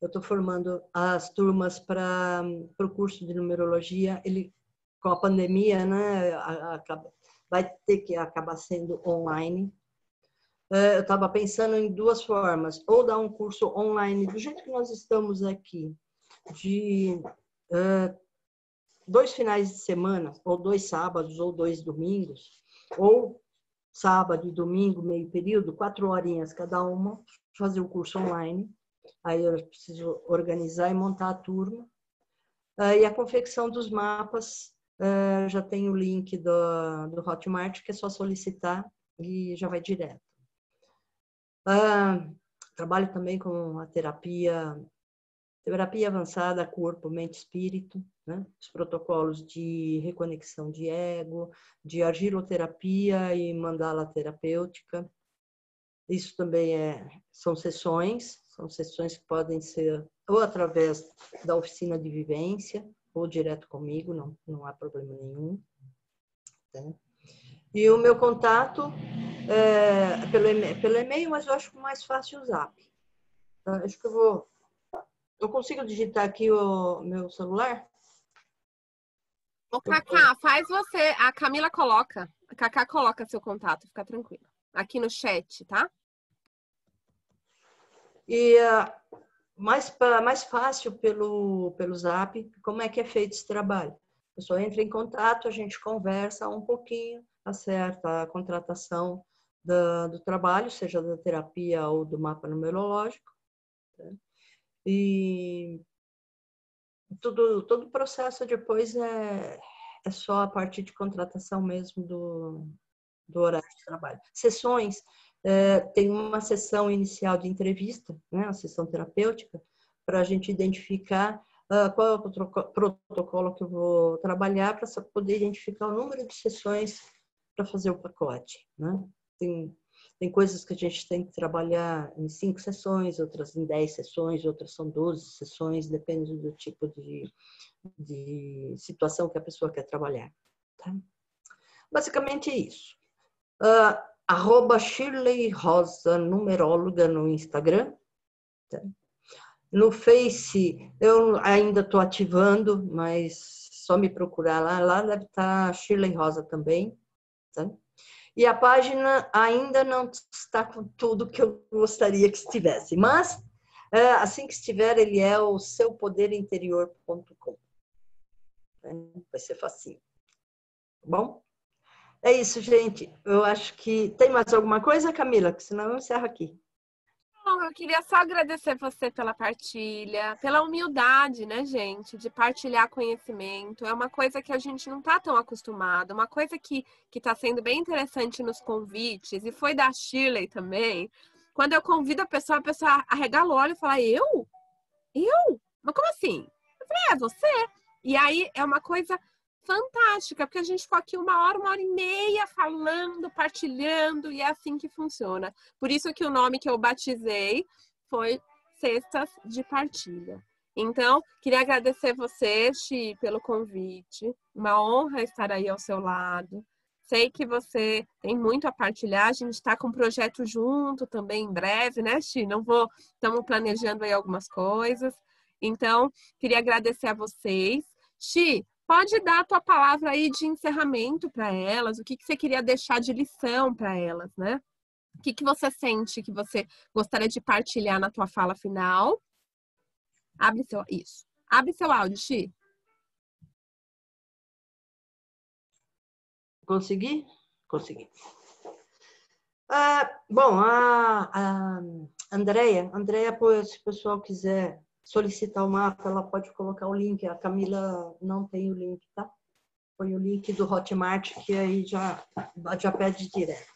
eu estou formando as turmas para o curso de numerologia. Ele, com a pandemia, né, vai ter que acabar sendo online. É, eu estava pensando em duas formas, ou dar um curso online do jeito que nós estamos aqui, de uh, dois finais de semana, ou dois sábados, ou dois domingos, ou sábado e domingo, meio período, quatro horinhas cada uma, fazer o curso online. Aí eu preciso organizar e montar a turma. Uh, e a confecção dos mapas, uh, já tem o link do, do Hotmart, que é só solicitar e já vai direto. Ah, trabalho também com a terapia, terapia avançada corpo, mente, espírito, né? Os protocolos de reconexão de ego, de argiloterapia e mandala terapêutica. Isso também é, são sessões, são sessões que podem ser ou através da oficina de vivência, ou direto comigo, não, não há problema nenhum. Né? E o meu contato é pelo, e pelo e-mail, mas eu acho mais fácil o zap. Tá? Acho que eu vou. Eu consigo digitar aqui o meu celular? Ô, Cacá, faz você. A Camila coloca. A Cacá coloca seu contato, fica tranquilo. Aqui no chat, tá? E uh, mais, mais fácil pelo, pelo Zap, como é que é feito esse trabalho? A pessoa entra em contato, a gente conversa um pouquinho, acerta a contratação do, do trabalho, seja da terapia ou do mapa numerológico. Né? E tudo, todo o processo depois é, é só a partir de contratação mesmo do, do horário de trabalho. Sessões, é, tem uma sessão inicial de entrevista, né, uma sessão terapêutica, para a gente identificar uh, qual é o protocolo que eu vou trabalhar para poder identificar o número de sessões para fazer o pacote. Né? Tem tem coisas que a gente tem que trabalhar em cinco sessões, outras em dez sessões, outras são doze sessões, depende do tipo de, de situação que a pessoa quer trabalhar. Tá? Basicamente é isso. Uh, arroba Shirley Rosa, numeróloga no Instagram. Tá? No Face, eu ainda estou ativando, mas só me procurar lá. Lá deve estar Shirley Rosa também. Tá? E a página ainda não está com tudo que eu gostaria que estivesse, mas é, assim que estiver, ele é o seupoderinterior.com. É, vai ser facinho. Tá bom? É isso, gente. Eu acho que. Tem mais alguma coisa, Camila? Que senão eu encerro aqui. Não, eu queria só agradecer você pela partilha, pela humildade, né, gente, de partilhar conhecimento. É uma coisa que a gente não tá tão acostumado, uma coisa que que tá sendo bem interessante nos convites e foi da Shirley também. Quando eu convido a pessoa, a pessoa arregala o olho e fala: "Eu? Eu? Mas como assim?" Eu falei: "É você". E aí é uma coisa fantástica, porque a gente ficou aqui uma hora, uma hora e meia falando, partilhando, e é assim que funciona. Por isso que o nome que eu batizei foi Cestas de Partilha. Então, queria agradecer você, Xi, pelo convite. Uma honra estar aí ao seu lado. Sei que você tem muito a partilhar. A gente está com um projeto junto também em breve, né, Xi? Não vou. Estamos planejando aí algumas coisas. Então, queria agradecer a vocês. Xi, pode dar a tua palavra aí de encerramento para elas, o que, que você queria deixar de lição para elas, né? O que, que você sente que você gostaria de partilhar na tua fala final? Abre seu, isso. Abre seu áudio, Xi. Consegui? Consegui. Ah, bom, a, a Andrea, Andrea, se o pessoal quiser solicitar o mapa, ela pode colocar o link. A Camila não tem o link, tá? Foi o link do Hotmart, que aí já, já pede direto.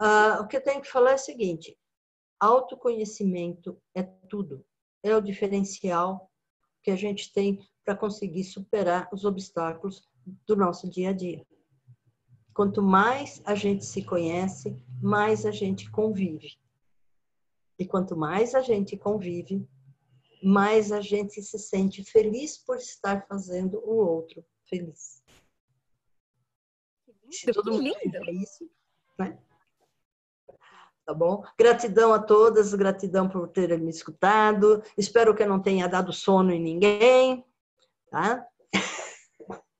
Uh, o que eu tenho que falar é o seguinte: autoconhecimento é tudo. É o diferencial que a gente tem para conseguir superar os obstáculos do nosso dia a dia. Quanto mais a gente se conhece, mais a gente convive. E quanto mais a gente convive, mais a gente se sente feliz por estar fazendo o outro feliz. Se todo mundo fizer isso, né? Tá bom? Gratidão a todas, gratidão por terem me escutado. Espero que eu não tenha dado sono em ninguém, tá?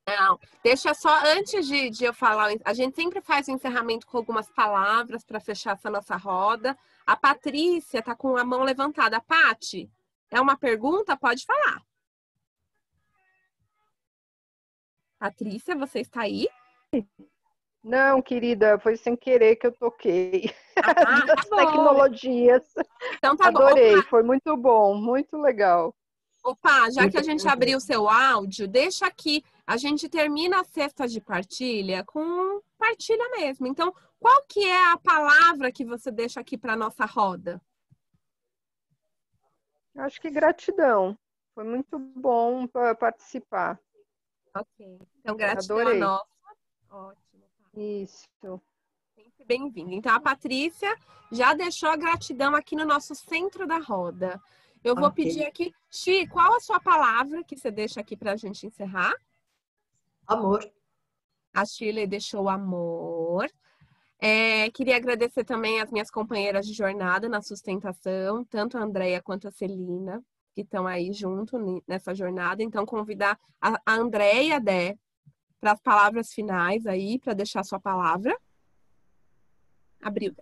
Não, deixa só, antes de, de eu falar, a gente sempre faz o encerramento com algumas palavras para fechar essa nossa roda. A Patrícia tá com a mão levantada. Pati, é uma pergunta? Pode falar. Patrícia, você está aí? Não, querida, foi sem querer que eu toquei. Ah, tá As tecnologias. Então tá Adorei, bom. Opa, foi muito bom, muito legal. opa, já que a gente abriu o seu áudio, deixa aqui. A gente termina a cesta de partilha com partilha mesmo. Então, qual que é a palavra que você deixa aqui para nossa roda? Acho que gratidão. Foi muito bom pa- participar. Ok. Então, gratidão Adorei. a nossa. Ótimo. tá. Isso. Sempre bem-vindo. Então, a Patrícia já deixou a gratidão aqui no nosso centro da roda. Eu vou Ok. pedir aqui, Xi, qual a sua palavra que você deixa aqui para a gente encerrar? Amor. A Shirley deixou amor. É, queria agradecer também as minhas companheiras de jornada na sustentação, tanto a Andrea quanto a Celina, que estão aí junto nessa jornada. Então, convidar a, Andrea e Dé para as palavras finais aí, para deixar sua palavra. Abriu.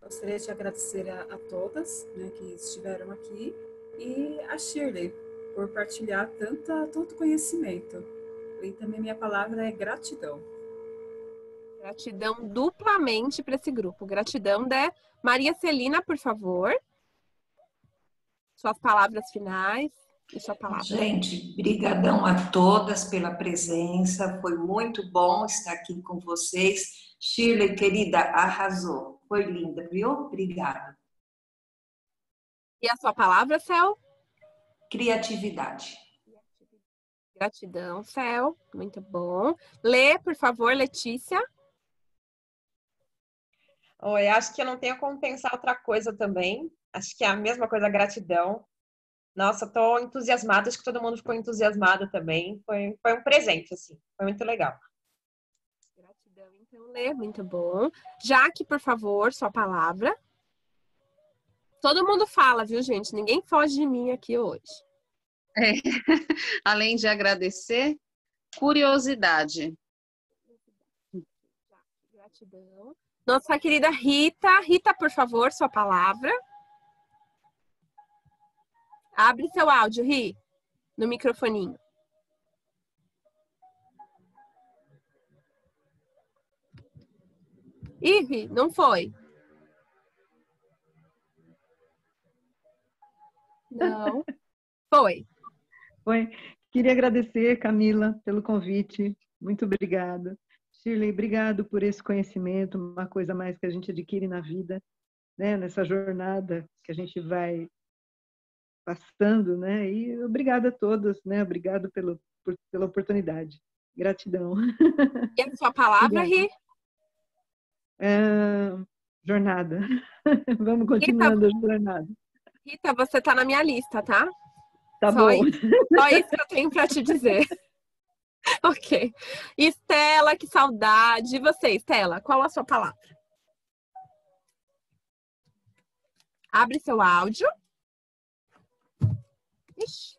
Gostaria de agradecer a, a todas né, que estiveram aqui e a Shirley por partilhar tanta, tanto conhecimento. E também minha palavra é gratidão. Gratidão duplamente para esse grupo. Gratidão, Dé. Maria Celina, por favor. Suas palavras finais e sua palavra. Gente, brigadão a todas pela presença, foi muito bom estar aqui com vocês. Shirley, querida, arrasou, foi linda, viu? Obrigada. E a sua palavra, Cel? Criatividade. Gratidão, Cel. Muito bom. Lê, por favor, Letícia. Oi, acho que eu não tenho como pensar outra coisa também. Acho que é a mesma coisa, gratidão. Nossa, tô entusiasmada, acho que todo mundo ficou entusiasmado também. Foi, foi um presente, assim, foi muito legal. Gratidão, então, Lê. Muito bom. Jaque, por favor, sua palavra. Todo mundo fala, viu, gente? Ninguém foge de mim aqui hoje. Além de agradecer, curiosidade. Gratidão. Nossa querida Rita. Rita, por favor, sua palavra. Abre seu áudio, Ri, no microfoninho. Ih, não foi. Não. Foi. Oi, queria agradecer, Camila, pelo convite. Muito obrigada. Shirley, obrigado por esse conhecimento, uma coisa mais que a gente adquire na vida, né? Nessa jornada que a gente vai passando, né? E obrigada a todos, né? Obrigado pelo, por- pela oportunidade. Gratidão. E a sua palavra, Ri? Ah, jornada. Vamos continuando a jornada. Rita, você tá na minha lista, tá? Tá Só bom. isso. Só isso que eu tenho pra te dizer. ok. Estela, que saudade. E você, Estela, qual a sua palavra? Abre seu áudio. Ixi.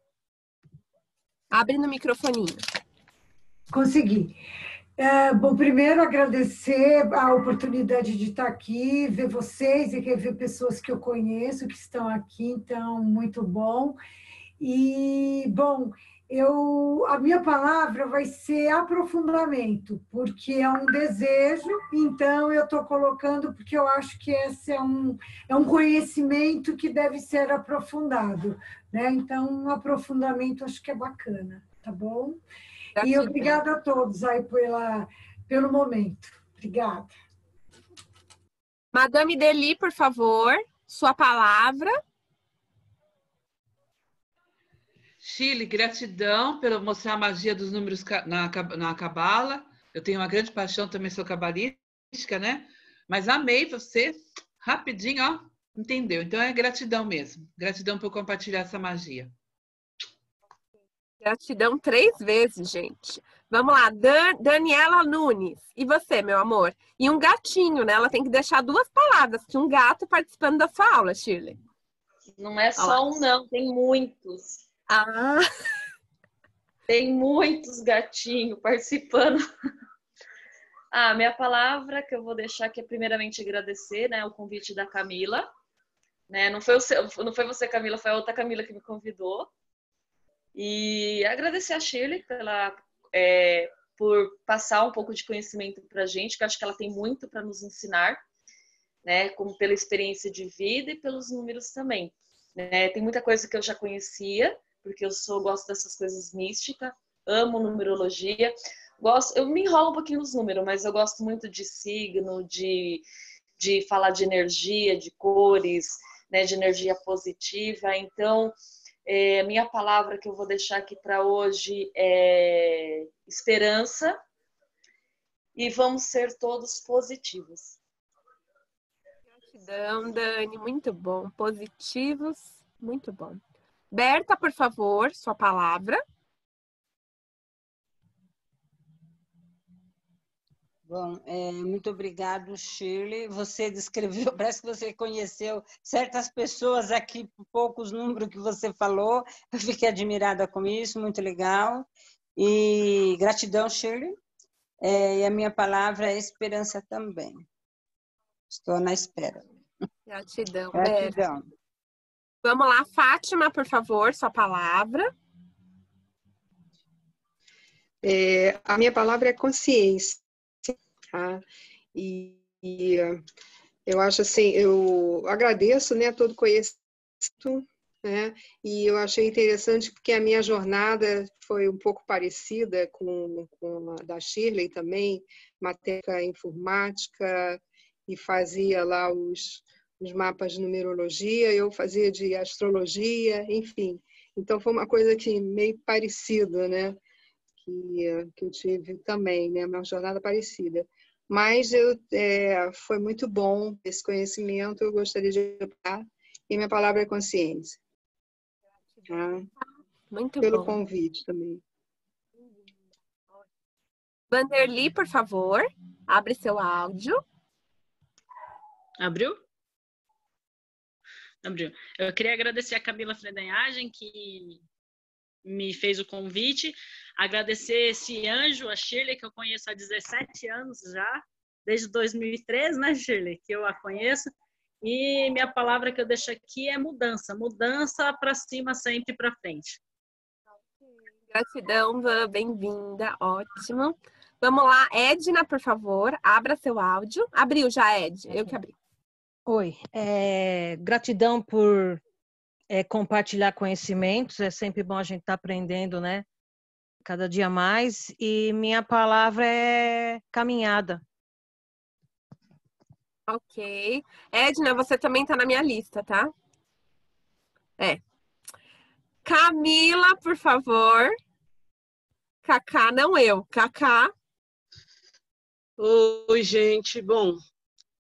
Abre no microfoninho. Consegui. É, bom, primeiro agradecer a oportunidade de estar aqui, ver vocês e ver pessoas que eu conheço que estão aqui, então muito bom. E bom, eu a minha palavra vai ser aprofundamento, porque é um desejo, então eu estou colocando porque eu acho que esse é um, é um conhecimento que deve ser aprofundado, né? Então, um aprofundamento acho que é bacana, tá bom? E Gratidão. obrigada a todos aí pela, pelo momento. Obrigada. Madame Deli, por favor, sua palavra. Chile, gratidão pelo mostrar a magia dos números na, cab- na cabala. Eu tenho uma grande paixão, também sou cabalística, né? Mas amei você, rapidinho, ó, entendeu? Então é gratidão mesmo. Gratidão por compartilhar essa magia. Gratidão três vezes, gente. Vamos lá, Dan- Daniela Nunes. E você, meu amor? E um gatinho, né? Ela tem que deixar duas palavras. Tinha um gato participando da sua aula, Shirley. Não é só um, não, tem muitos. Ah! Tem muitos gatinhos participando. Ah, minha palavra que eu vou deixar aqui é primeiramente agradecer, né, o convite da Camila. Né, não foi seu, não foi você, Camila, foi a outra Camila que me convidou. E agradecer a Shirley pela, é, por passar um pouco de conhecimento para a gente, que eu acho que ela tem muito para nos ensinar, né, como pela experiência de vida e pelos números também. Né? Tem muita coisa que eu já conhecia, porque eu sou gosto dessas coisas místicas, amo numerologia, gosto, eu me enrolo um pouquinho nos números, mas eu gosto muito de signo, de, de falar de energia, de cores, né, de energia positiva. Então, é, minha palavra que eu vou deixar aqui para hoje é esperança e vamos ser todos positivos. Gratidão, Dani, muito bom. Positivos, muito bom. Berta, por favor, sua palavra. Bom, é, muito obrigado, Shirley. Você descreveu, parece que você conheceu certas pessoas aqui, por poucos números que você falou. Eu fiquei admirada com isso, muito legal. E gratidão, Shirley. É, e a minha palavra é esperança também. Estou na espera. Gratidão, Gratidão. Berta. Vamos lá, Fátima, por favor, sua palavra. É, a minha palavra é consciência tá? E, e eu acho assim, eu agradeço, né, todo conhecimento, né? E eu achei interessante porque a minha jornada foi um pouco parecida com, com a da Shirley também, matéria informática e fazia lá os, os mapas de numerologia, eu fazia de astrologia, enfim. Então foi uma coisa que meio parecida, né? Que, que eu tive também, né? Uma jornada parecida. Mas eu, é, foi muito bom esse conhecimento, eu gostaria de dar, e minha palavra é consciência. Tá? Muito Pelo bom. convite também. Vanderly, por favor, abre seu áudio. Abriu? Abriu. Eu queria agradecer a Camila Fredenhagem, que me fez o convite. Agradecer esse anjo, a Shirley, que eu conheço há 17 anos já, desde 2013, né, Shirley, que eu a conheço. E minha palavra que eu deixo aqui é mudança, mudança para cima, sempre para frente. Gratidão, bem-vinda, ótimo. Vamos lá, Edna, por favor, abra seu áudio. Abriu já, Ed, eu que abri. Oi, é, gratidão por é, compartilhar conhecimentos, é sempre bom a gente estar tá aprendendo, né? Cada dia mais. E minha palavra é caminhada. Ok. Edna, você também está na minha lista, tá? É. Camila, por favor. Cacá, não eu. Cacá. Oi, gente. Bom,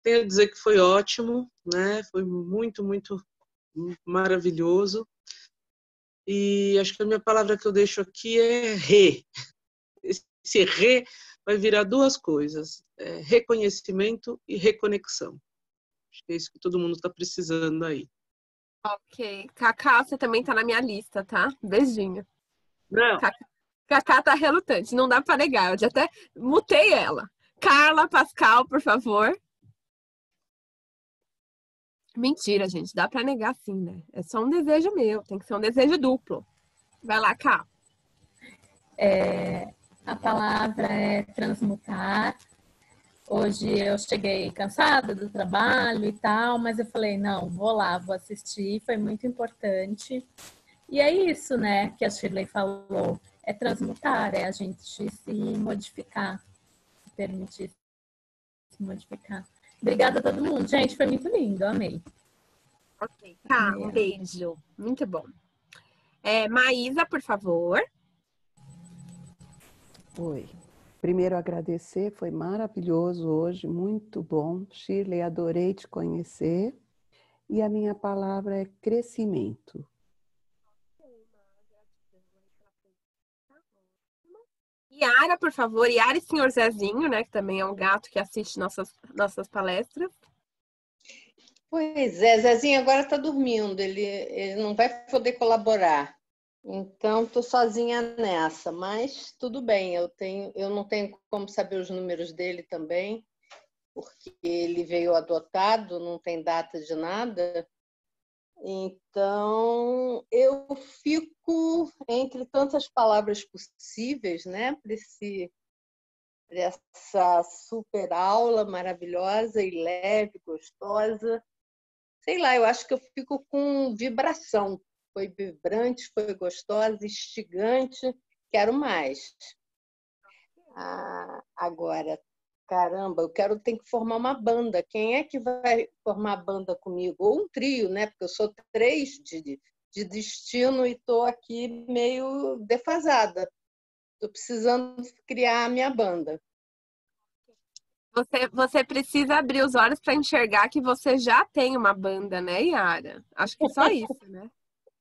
tenho a dizer que foi ótimo, né? Foi muito, muito maravilhoso. E acho que a minha palavra que eu deixo aqui é re. Esse re vai virar duas coisas: é reconhecimento e reconexão. Acho que é isso que todo mundo está precisando aí. Ok. Cacá, você também tá na minha lista, tá? Beijinho. Não. Cacá, Cacá tá relutante, não dá para negar. Eu já até mutei ela. Carla Pascal, por favor. Mentira, gente, dá para negar sim, né? É só um desejo meu, tem que ser um desejo duplo. Vai lá, Cá. É, a palavra é transmutar. Hoje eu cheguei cansada do trabalho e tal, mas eu falei, não, vou lá, vou assistir, foi muito importante. E é isso, né, que a Shirley falou, é transmutar, é a gente se modificar, se permitir se modificar. Obrigada a todo mundo. Gente, foi muito lindo, amei. Ok, tá, um beijo. Muito bom. É, Maísa, por favor. Oi. Primeiro agradecer, foi maravilhoso hoje, muito bom. Shirley, adorei te conhecer. E a minha palavra é crescimento. Yara, por favor. Yara e senhor Zezinho, né? Que também é um gato que assiste nossas, nossas palestras. Pois é, Zezinho agora está dormindo, ele, ele não vai poder colaborar. Então, estou sozinha nessa, mas tudo bem, eu, tenho, eu não tenho como saber os números dele também, porque ele veio adotado, não tem data de nada. Então, eu fico entre tantas palavras possíveis, né, para essa super aula maravilhosa e leve, gostosa. Sei lá, eu acho que eu fico com vibração. Foi vibrante, foi gostosa, instigante, quero mais. Ah, agora, caramba, eu quero ter que formar uma banda. Quem é que vai formar banda comigo? Ou um trio, né? Porque eu sou três de, de destino e estou aqui meio defasada. Estou precisando criar a minha banda. Você, você precisa abrir os olhos para enxergar que você já tem uma banda, né, Yara? Acho que só isso, né?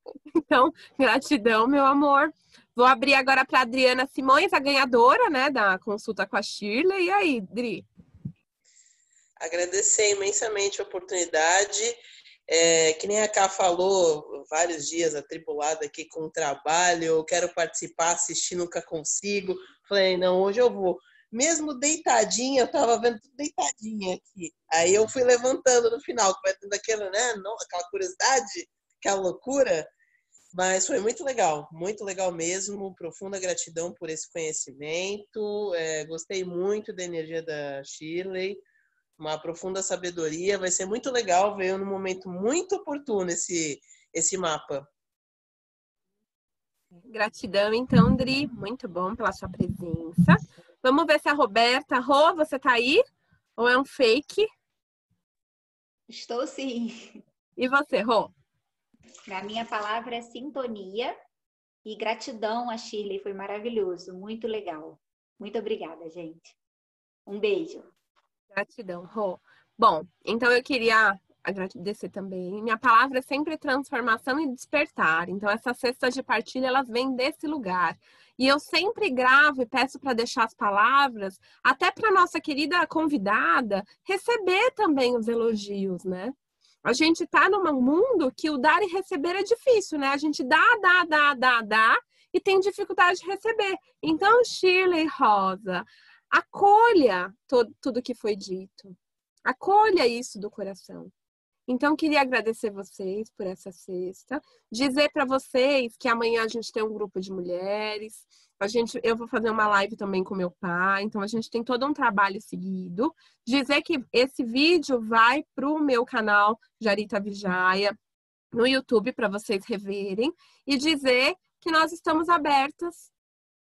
Então, gratidão, meu amor. Vou abrir agora para Adriana Simões, a ganhadora, né, da consulta com a Shirley. E aí, Dri? Agradecer imensamente a oportunidade. É, que nem a Ká falou, vários dias atribulada aqui com o trabalho, eu quero participar, assistir, nunca consigo. Falei, não, hoje eu vou. Mesmo deitadinha, eu tava vendo tudo deitadinha aqui. Aí eu fui levantando no final, vai tendo aquela, né, aquela curiosidade, aquela loucura. Mas foi muito legal, muito legal mesmo. Profunda gratidão por esse conhecimento. É, gostei muito da energia da Shirley, uma profunda sabedoria. Vai ser muito legal ver no momento muito oportuno esse, esse mapa. Gratidão, então, Dri. Muito bom pela sua presença. Vamos ver se a Roberta. Rô, você tá aí? Ou é um fake? Estou sim. E você, Rô? A minha palavra é sintonia e gratidão a Shirley, foi maravilhoso, muito legal. Muito obrigada, gente. Um beijo. Gratidão, Rô. Bom, então eu queria agradecer também. Minha palavra é sempre transformação e despertar. Então essas cestas de partilha, elas vêm desse lugar. E eu sempre gravo e peço para deixar as palavras, até para nossa querida convidada receber também os elogios, né? A gente está num mundo que o dar e receber é difícil, né? A gente dá, dá, dá, dá, dá e tem dificuldade de receber. Então, Shirley Rosa, acolha tudo que foi dito. Acolha isso do coração. Então, queria agradecer vocês por essa sexta. Dizer para vocês que amanhã a gente tem um grupo de mulheres. A gente, eu vou fazer uma live também com meu pai, então a gente tem todo um trabalho seguido. Dizer que esse vídeo vai para o meu canal Jarita Vijaya no YouTube para vocês reverem e dizer que nós estamos abertas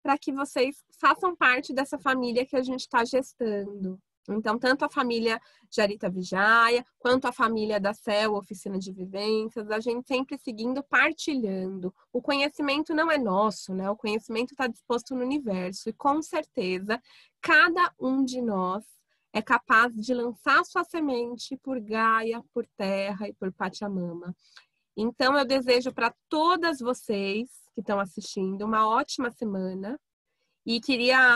para que vocês façam parte dessa família que a gente está gestando. Então, tanto a família Jarita Vijaya, quanto a família da CEL, Oficina de Vivências, a gente sempre seguindo, partilhando. O conhecimento não é nosso, né? O conhecimento está disposto no universo. E com certeza, cada um de nós é capaz de lançar sua semente por Gaia, por Terra e por Pachamama. Então, eu desejo para todas vocês que estão assistindo uma ótima semana. E queria